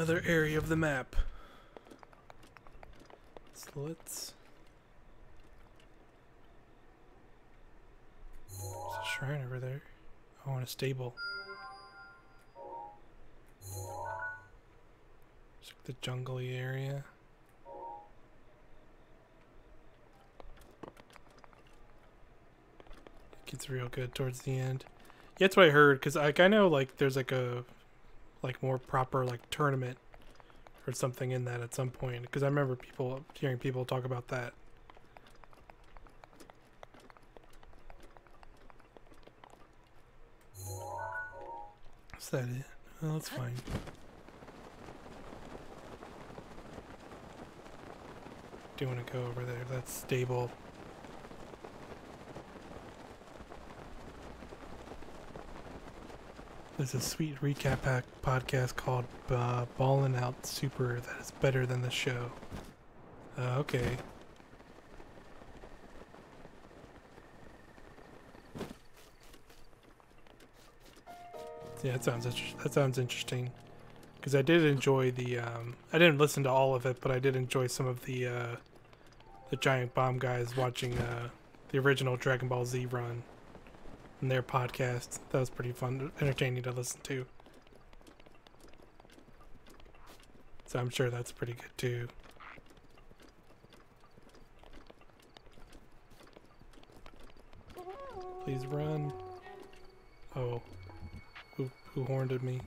Another area of the map. So let's. There's a shrine over there. Oh, I want a stable. It's like the jungly area. It gets real good towards the end. Yeah, that's what I heard. Cause like I know like there's like a like more proper like tournament or something in that at some point. Because I remember people hearing people talk about that. Is that it? Oh, that's fine. Do you want to go over there? That's stable. There's a sweet recap pack podcast called uh, Ballin' Out Super that is better than the show. Uh, okay. Yeah, that sounds that sounds interesting. Because I did enjoy the um, I didn't listen to all of it, but I did enjoy some of the uh, the giant bomb guys watching uh, the original Dragon Ball Z run their podcast. That was pretty fun, entertaining to listen to. So I'm sure that's pretty good too. Please run. Oh. Who, who horned at me?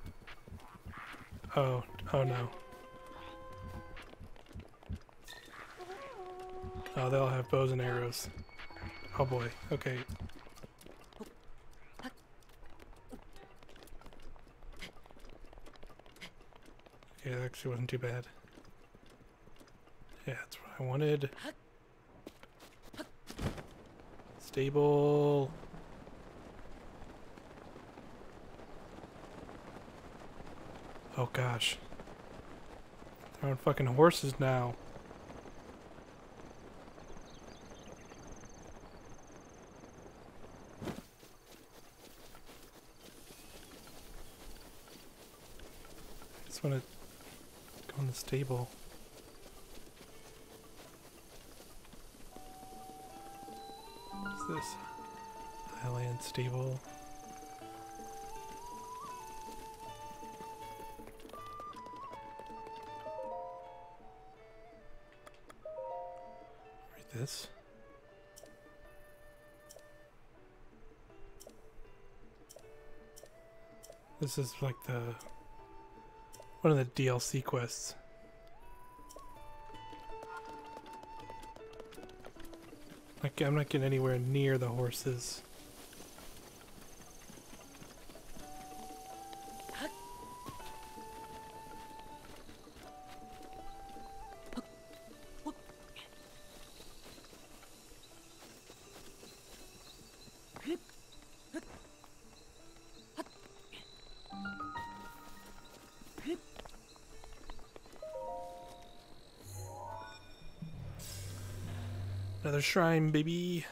Oh, oh no. Oh, they all have bows and arrows. Oh boy, okay. it actually wasn't too bad. Yeah, that's what I wanted. Stable. Oh gosh. They're on fucking horses now. want to go in the stable. What's this? Highland stable. Read this. This is like the one of the DLC quests. I'm not getting anywhere near the horses. Shrine, baby.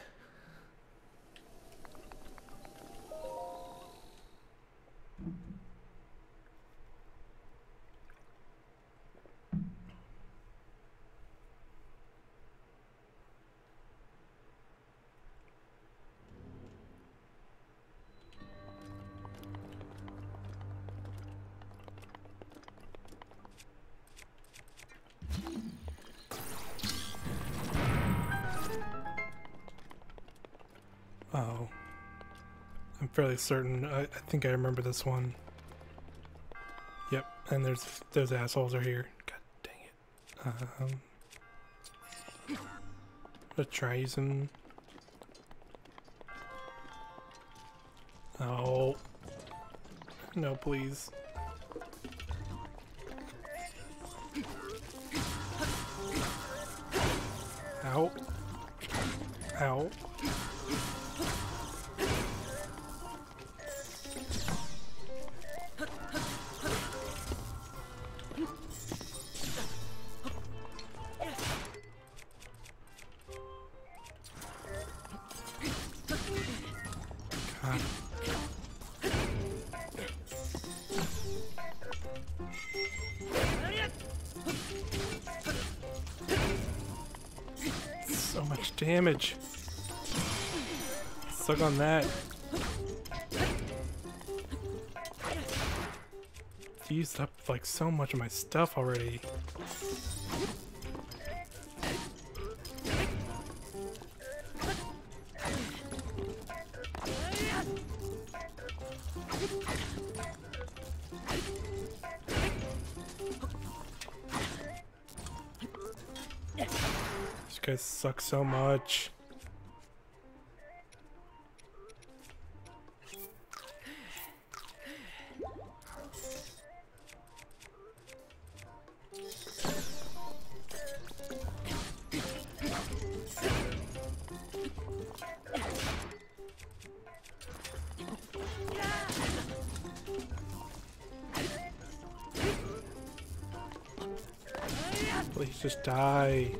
Certain. I, I think I remember this one. Yep, and there's those assholes are here. God dang it. Um. Let's try using. Oh. No, please. On that. Used up like so much of my stuff already. These guys suck so much. Just die.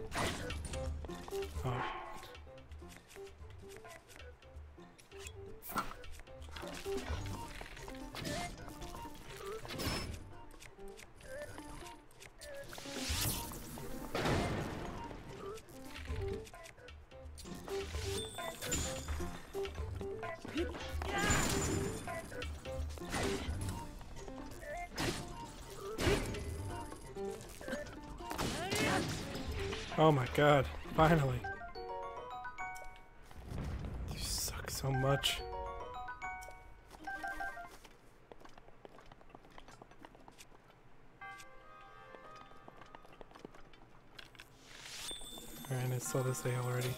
God, finally. You suck so much. Alright, I saw this ale already.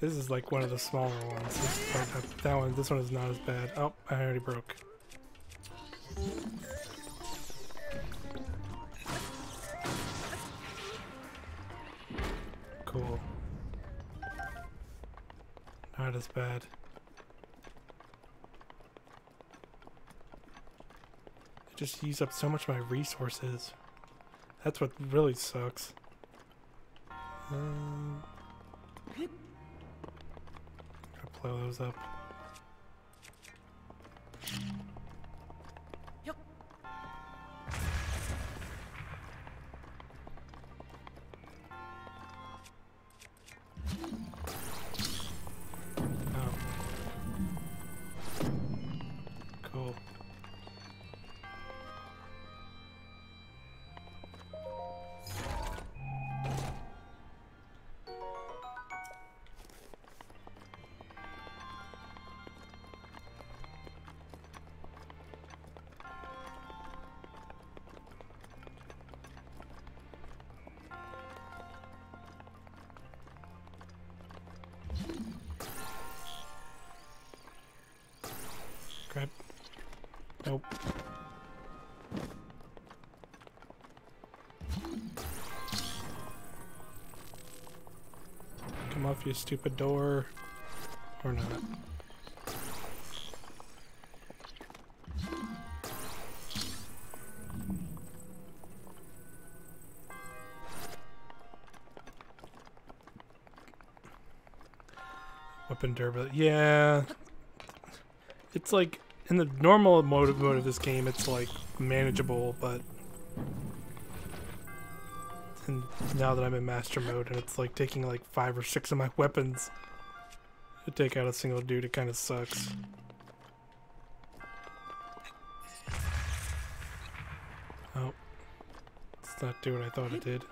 This is like one of the smaller ones. This, that one, this one is not as bad. Oh, I already broke. Use up so much of my resources. That's what really sucks. Um, gotta blow those up. You stupid door. Or not. Weapon durability. Yeah. It's like in the normal mode mode of this game, it's like manageable, but now that I'm in master mode and it's like taking like five or six of my weapons to take out a single dude, it kind of sucks. Oh, it's not doing what I thought it did.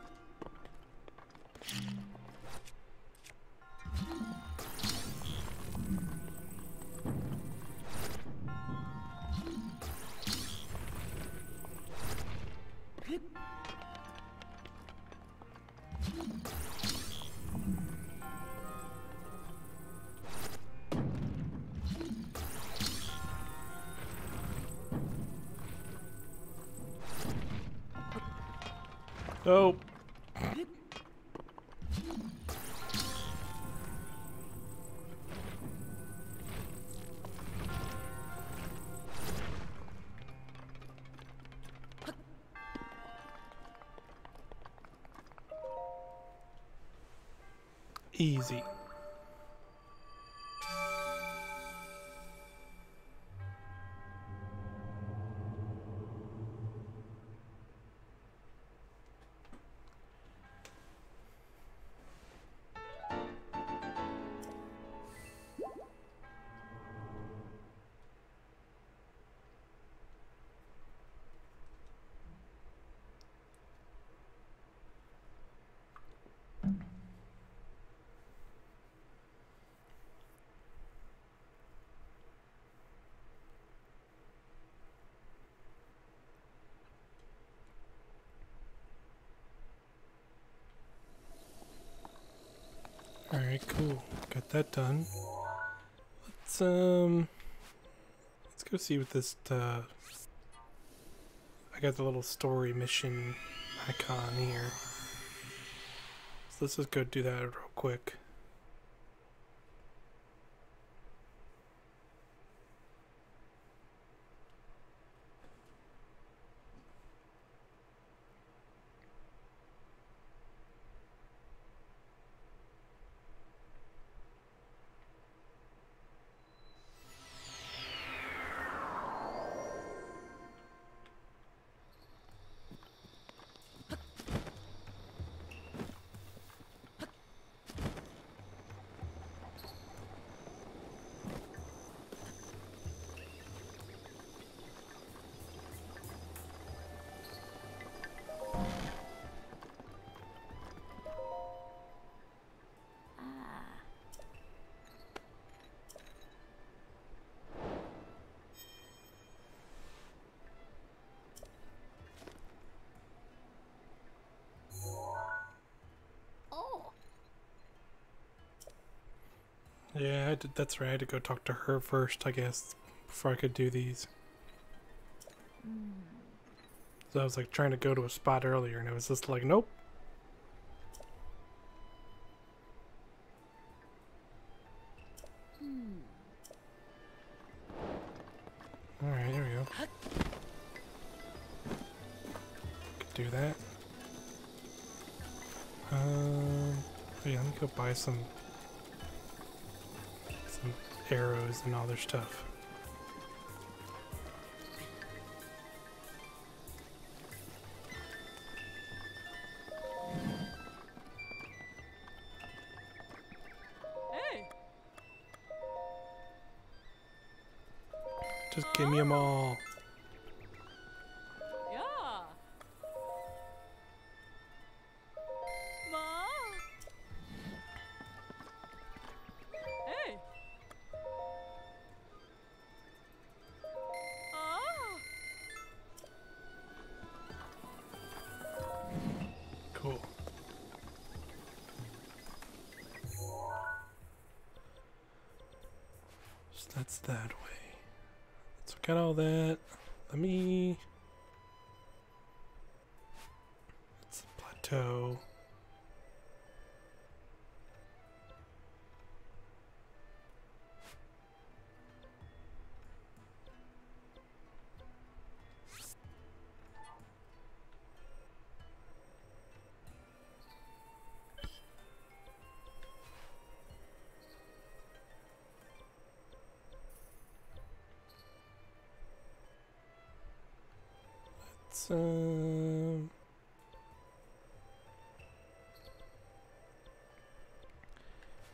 Cool. Got that done. Let's um let's go see what this uh I got the little story mission icon here. So let's just go do that real quick. I that's right. I had to go talk to her first, I guess, before I could do these. So I was like trying to go to a spot earlier, and it was just like, nope. All right, there we go. Could do that. Um, yeah, let me go buy some and all their stuff.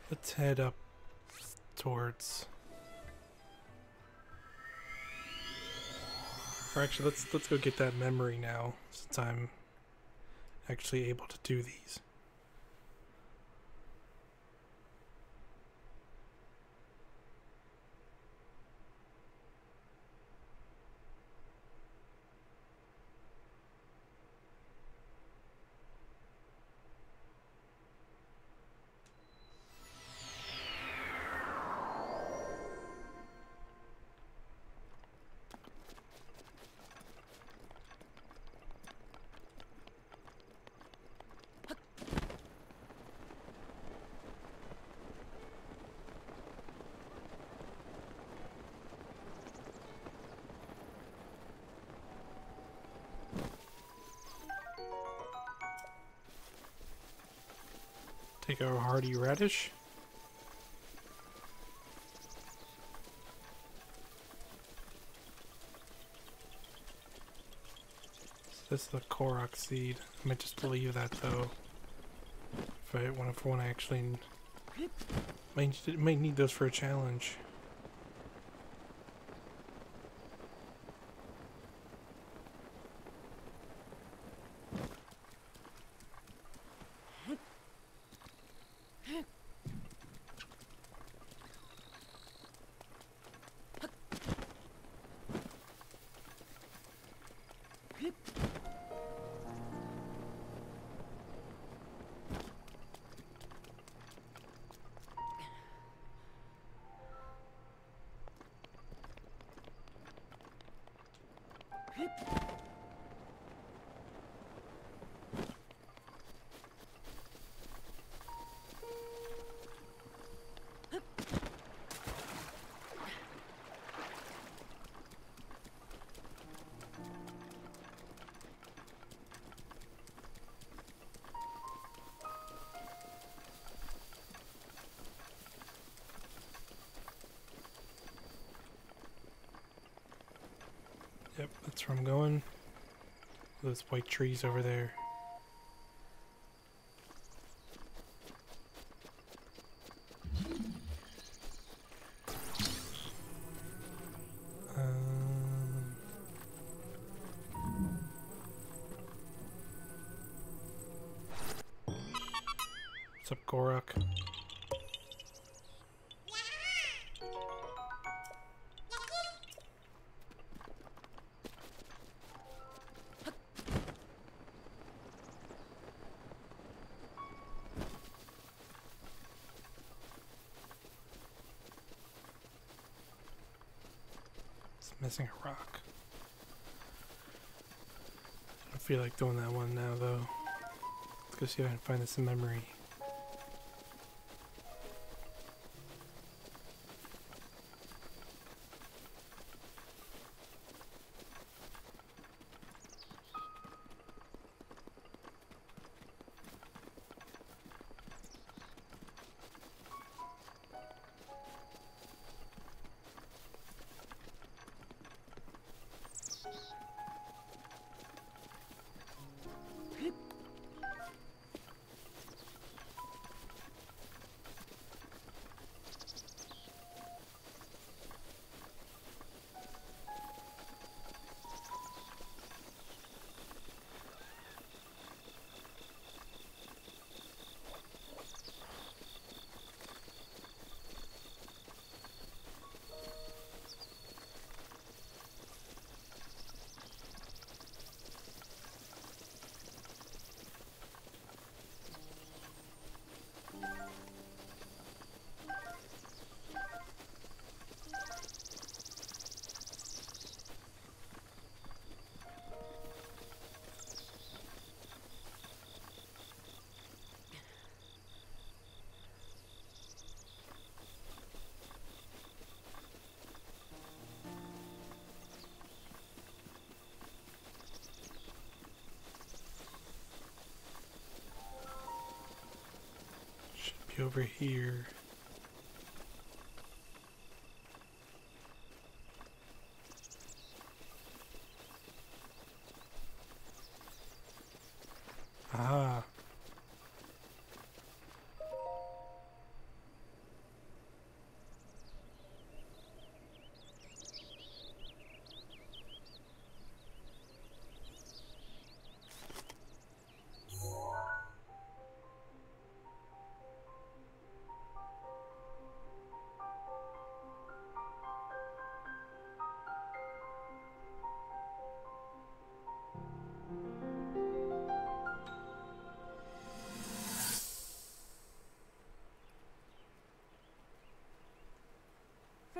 Let's head up towards. Or actually, let's let's go get that memory now, since I'm actually able to do these. Take our hearty radish. This is the Korok seed. I might just leave that though. If I want if I want to actually might might need those for a challenge. Where I'm going. Those white trees over there. Feel like doing that one now, though. Let's go see if I can find this in memory. Over here. Ah.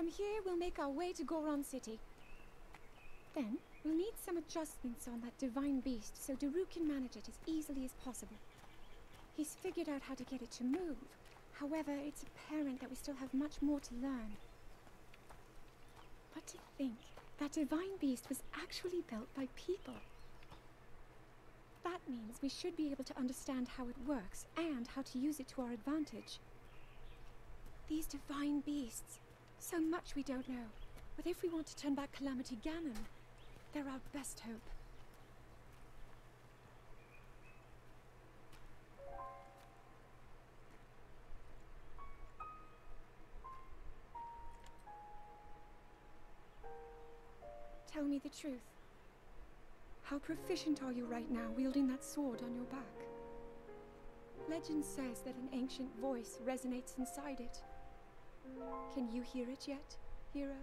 From here, we'll make our way to Goron City. Then, we'll need some adjustments on that divine beast so Daruk can manage it as easily as possible. He's figured out how to get it to move. However, it's apparent that we still have much more to learn. But to think that divine beast was actually built by people. That means we should be able to understand how it works and how to use it to our advantage. These divine beasts, so much we don't know. But if we want to turn back Calamity Ganon, they're our best hope. Tell me the truth. How proficient are you right now wielding that sword on your back? Legend says that an ancient voice resonates inside it. Can you hear it yet, hero?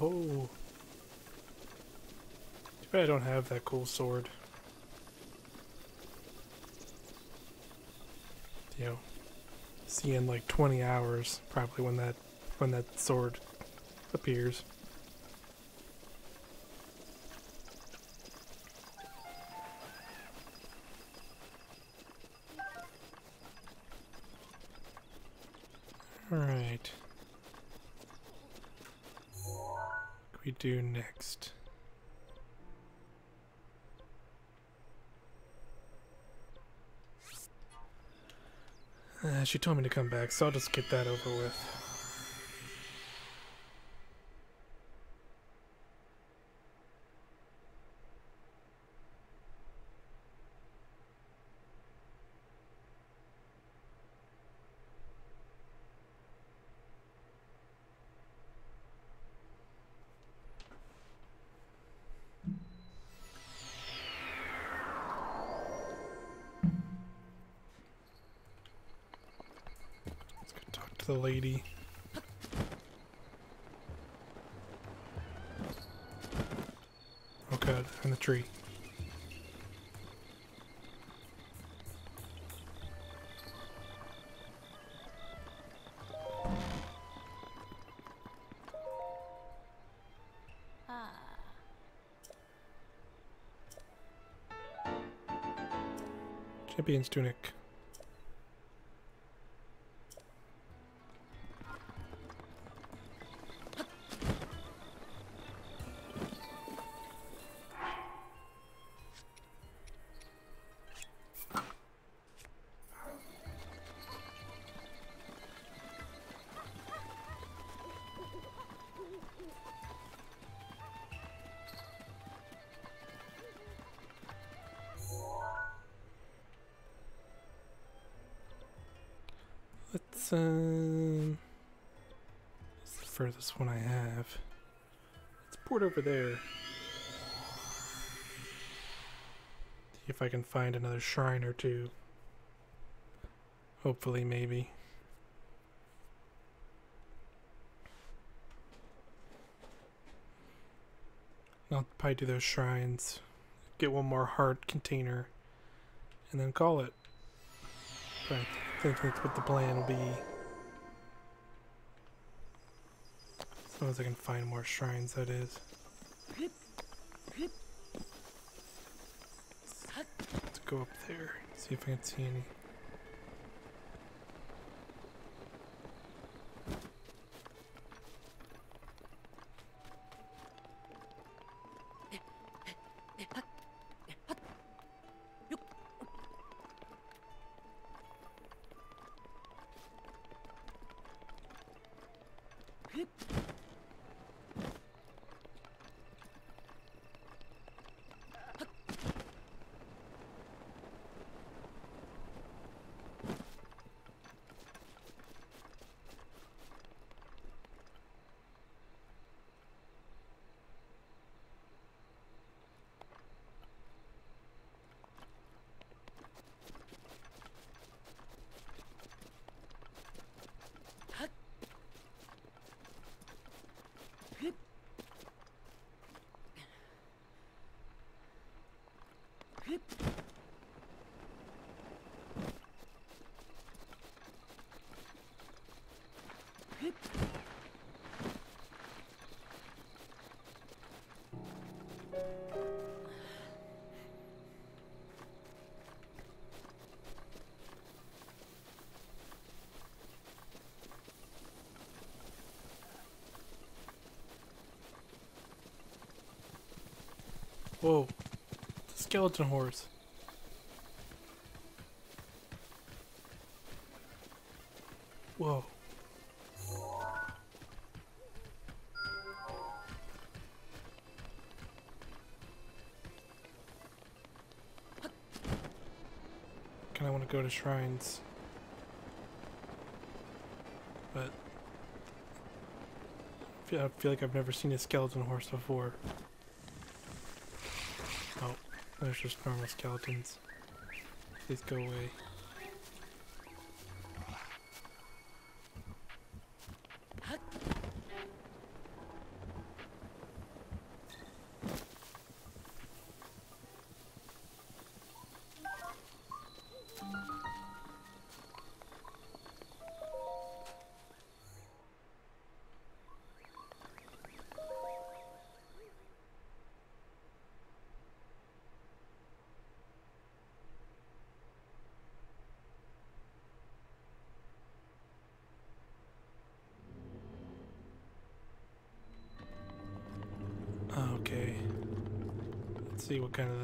Oh. Too bad I don't have that cool sword. You know, see in like 20 hours probably when that when that sword appears. All right. What can we do next? Uh, she told me to come back, so I'll just get that over with. Champion's tunic. Furthest one I have. Let's port over there. See if I can find another shrine or two. Hopefully maybe. I'll probably do those shrines. Get one more heart container and then call it. But I think that's what the plan will be. As long as I can find more shrines, that is. Let's go up there, see if I can see any. Whoa. Skeleton horse. Whoa. Kinda wanna go to shrines. But I feel, I feel like I've never seen a skeleton horse before. There's just normal skeletons. Please go away.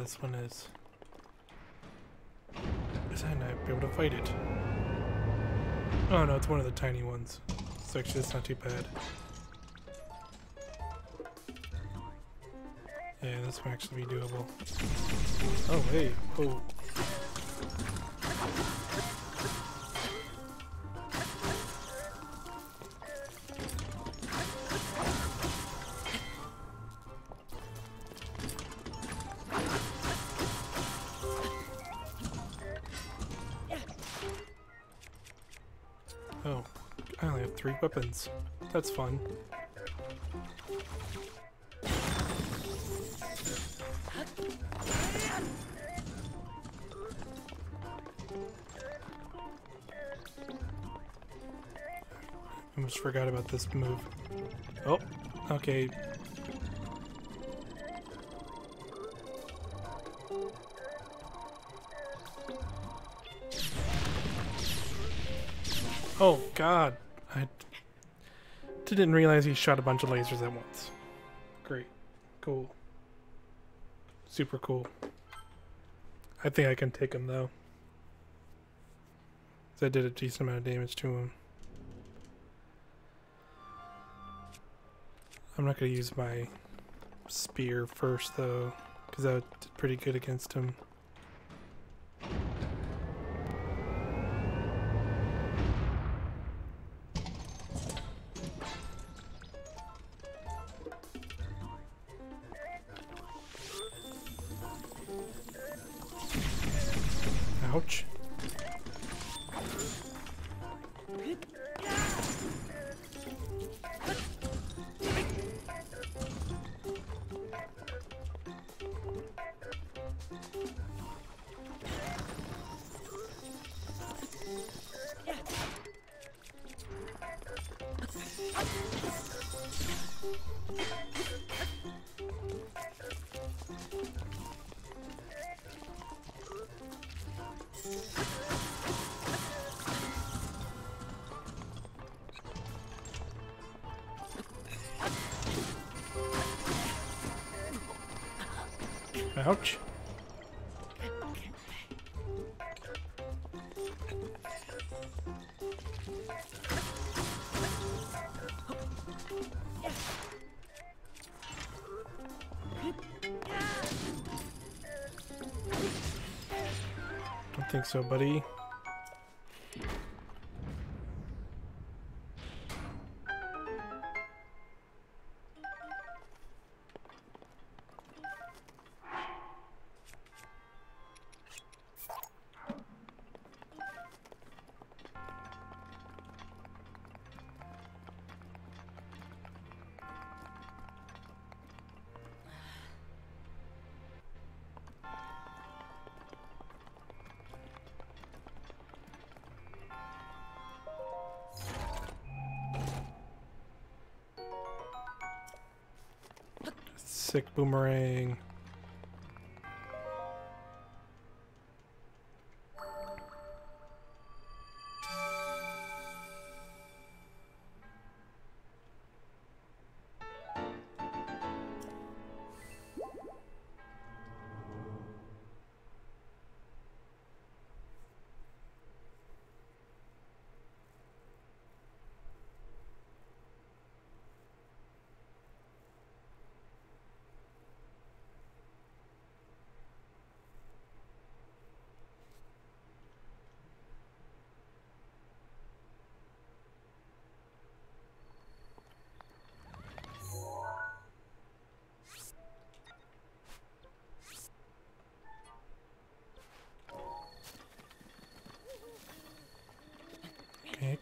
This one is. Is I not be able to fight it? Oh no, it's one of the tiny ones. So actually, it's not too bad. Yeah, this might actually be doable. Oh, hey. Oh. Weapons. That's fun. Almost forgot about this move. Oh, okay. Oh god, I didn't realize he shot a bunch of lasers at once. Great, cool, super cool. I think I can take him though. I did a decent amount of damage to him. I'm not gonna use my spear first though, because that did pretty good against him. So, buddy. Boomerang.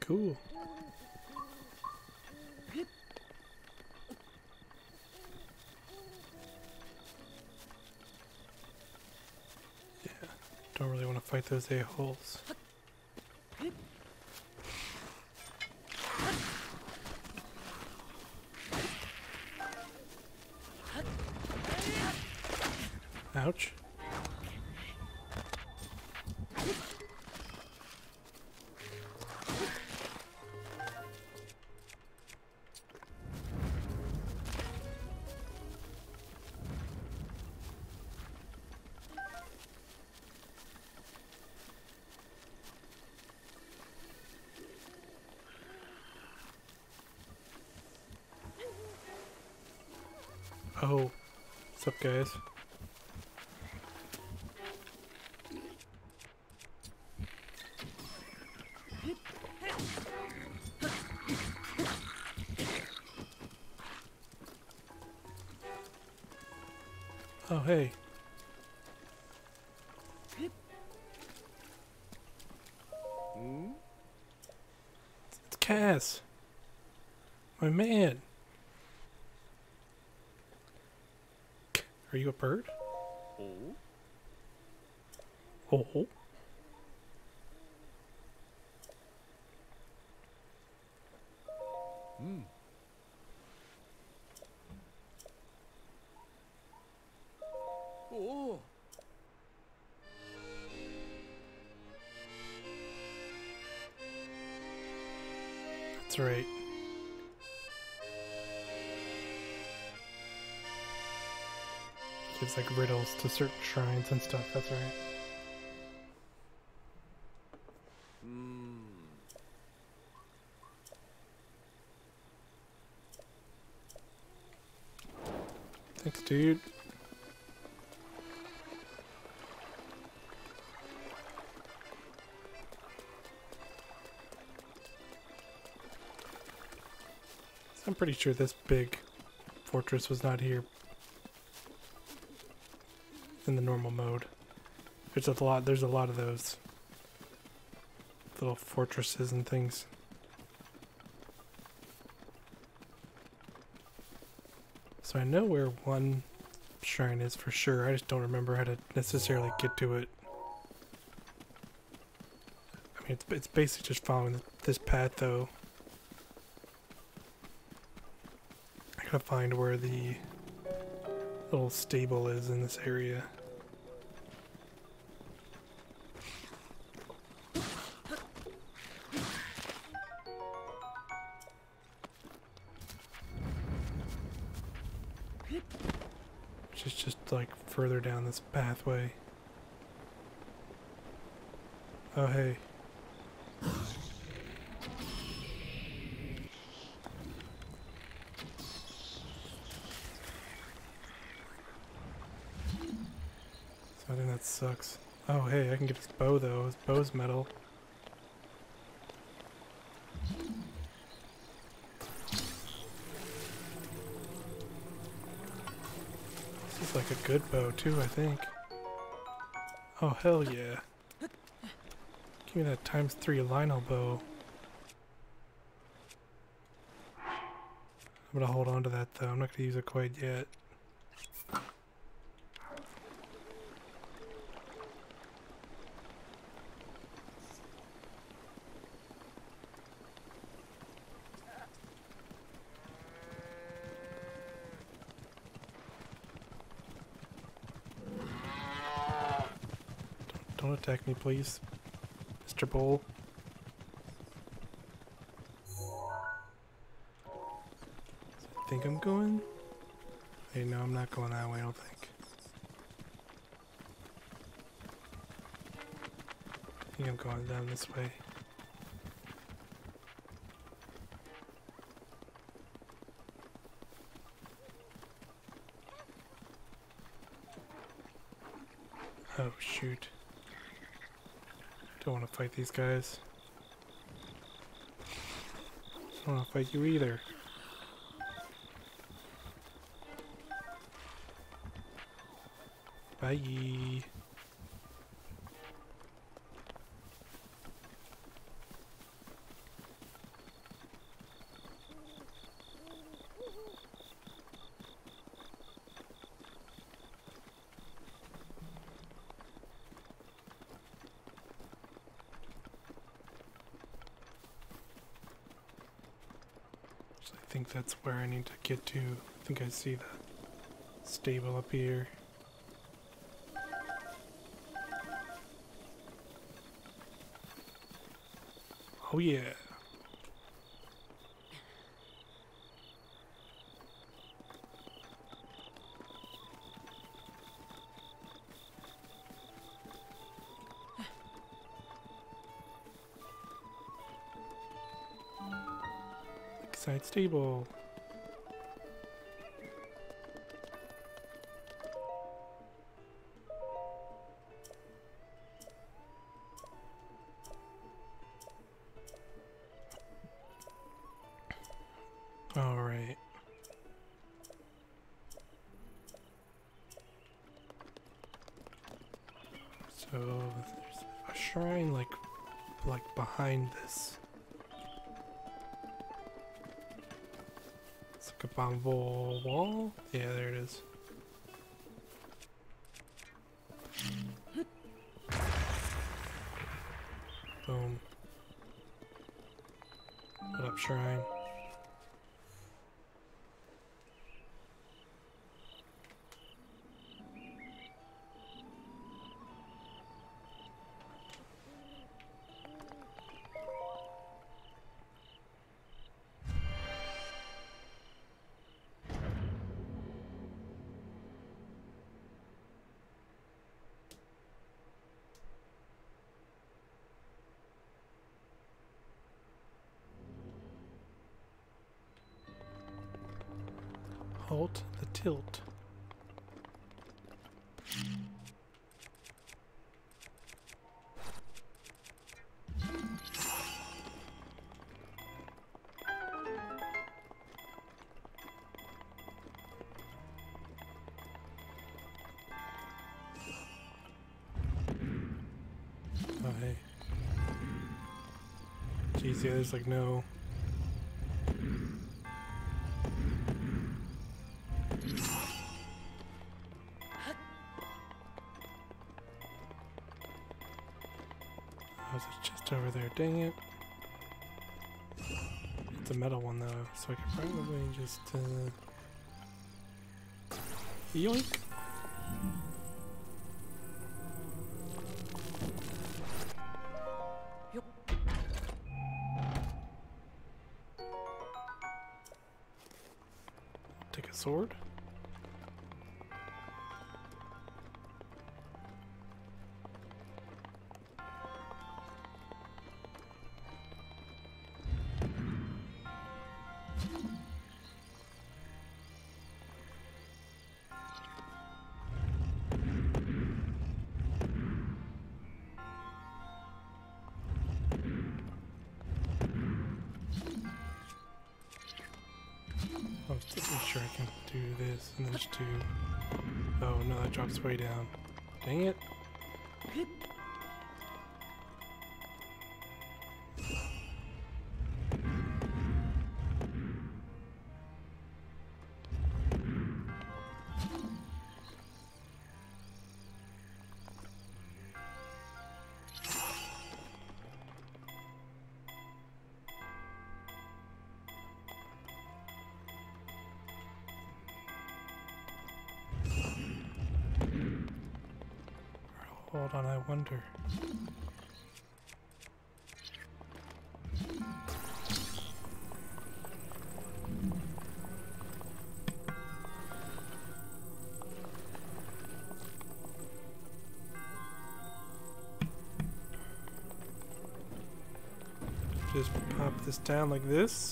Cool. Yeah, don't really want to fight those a-holes. It's Kass. My man. Are you a bird? Oh. Oh. Gives like riddles to certain shrines and stuff. That's right. Hmm. Thanks, dude. I'm pretty sure this big fortress was not here in the normal mode. There's a lot. There's a lot of those little fortresses and things. So I know where one shrine is for sure. I just don't remember how to necessarily get to it. I mean, it's, it's basically just following this path, though. I gotta find where the little stable is in this area. This pathway. Oh, hey. So I think that sucks. Oh, hey, I can get his bow though. His bow's metal. This is like a good bow too, I think. Oh, hell yeah. Give me that times three Lynel bow. I'm gonna hold on to that though. I'm not gonna use it quite yet. Me, please, Mr. Bull. I think I'm going. Hey, no, I'm not going that way. I don't think. I think I'm going down this way. Oh, shoot. Don't want to fight these guys. I Don't want to fight you either. Bye. think that's where I need to get to. I think I see the stable up here. Oh yeah. Lakeside stable. Halt the tilt. Oh, hey. Yeah, there's like no. Metal one though, so I could probably just uh Yoink. Drops way down. Hold on, I wonder. Just pop this down like this.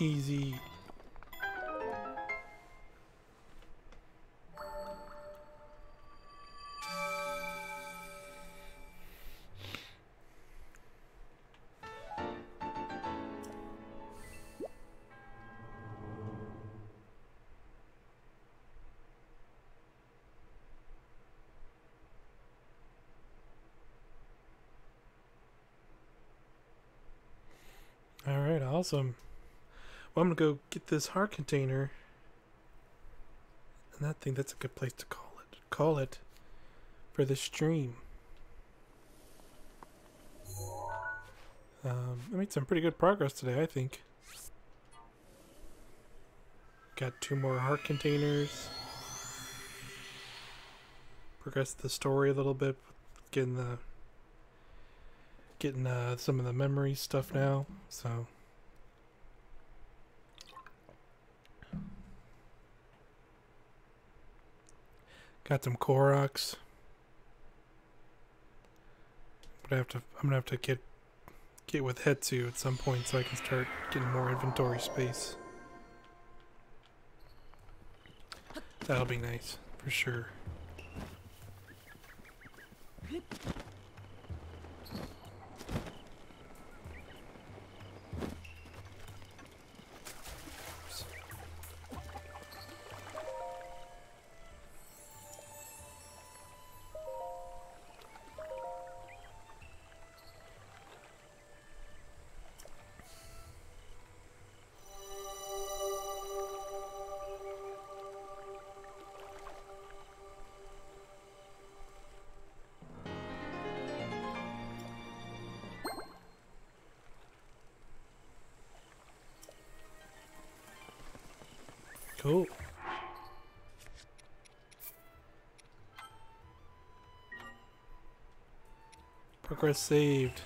easy. All right, awesome. I'm gonna go get this heart container. And I think that's a good place to call it. Call it for the stream. Um, I made some pretty good progress today, I think. Got two more heart containers. Progressed the story a little bit, getting the getting uh, some of the memory stuff now. So got some Koroks. But I have to. I'm gonna have to get get with Hestu at some point so I can start getting more inventory space. That'll be nice for sure. Progress saved.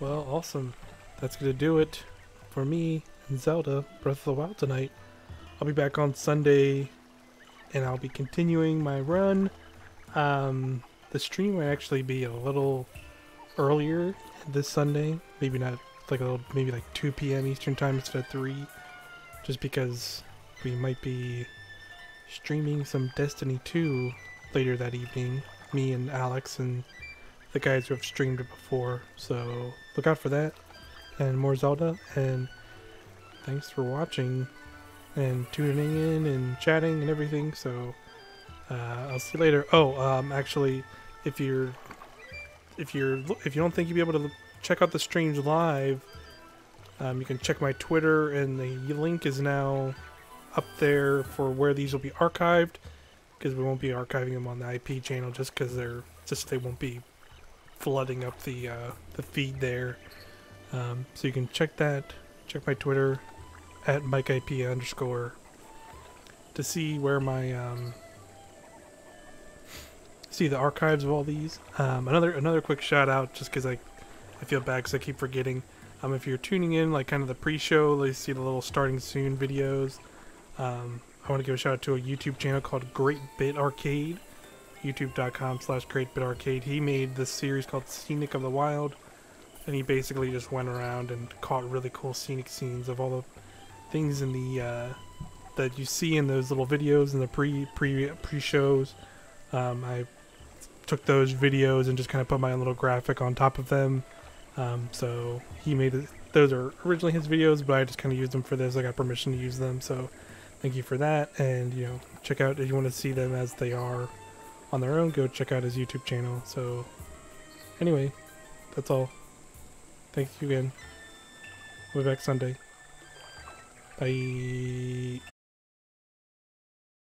Well, awesome. That's gonna do it for me and Zelda Breath of the Wild tonight. I'll be back on Sunday and I'll be continuing my run. Um, the stream might actually be a little earlier this Sunday. Maybe not like a little, maybe like 2 p.m. Eastern time instead of 3 just because we might be streaming some Destiny 2 later that evening. Me and Alex and the guys who have streamed it before. So look out for that and more Zelda. And thanks for watching and tuning in and chatting and everything. So uh, I'll see you later. Oh, um, actually, if you're if you're if you don't think you'll be able to check out the streams live, um, you can check my Twitter, and the link is now up there for where these will be archived. Because we won't be archiving them on the IP channel, just because they're just they won't be flooding up the uh, the feed there. Um, so you can check that. Check my Twitter at MikeIP underscore to see where my um, see the archives of all these. Um, another another quick shout out, just because I I feel bad because I keep forgetting. Um, if you're tuning in, like kind of the pre-show, you see the little starting soon videos. Um, I want to give a shout out to a YouTube channel called Great Bit Arcade, youtube.com slash Great Bit Arcade. He made this series called Scenic of the Wild, and he basically just went around and caught really cool scenic scenes of all the things in the uh, that you see in those little videos in the pre pre pre shows. Um, I took those videos and just kind of put my own little graphic on top of them. Um, so he made it, those are originally his videos, but I just kind of used them for this. I got permission to use them, so thank you for that. And you know, check out if you want to see them as they are on their own. Go check out his YouTube channel. So anyway, that's all. Thank you again. We'll be back Sunday. Bye.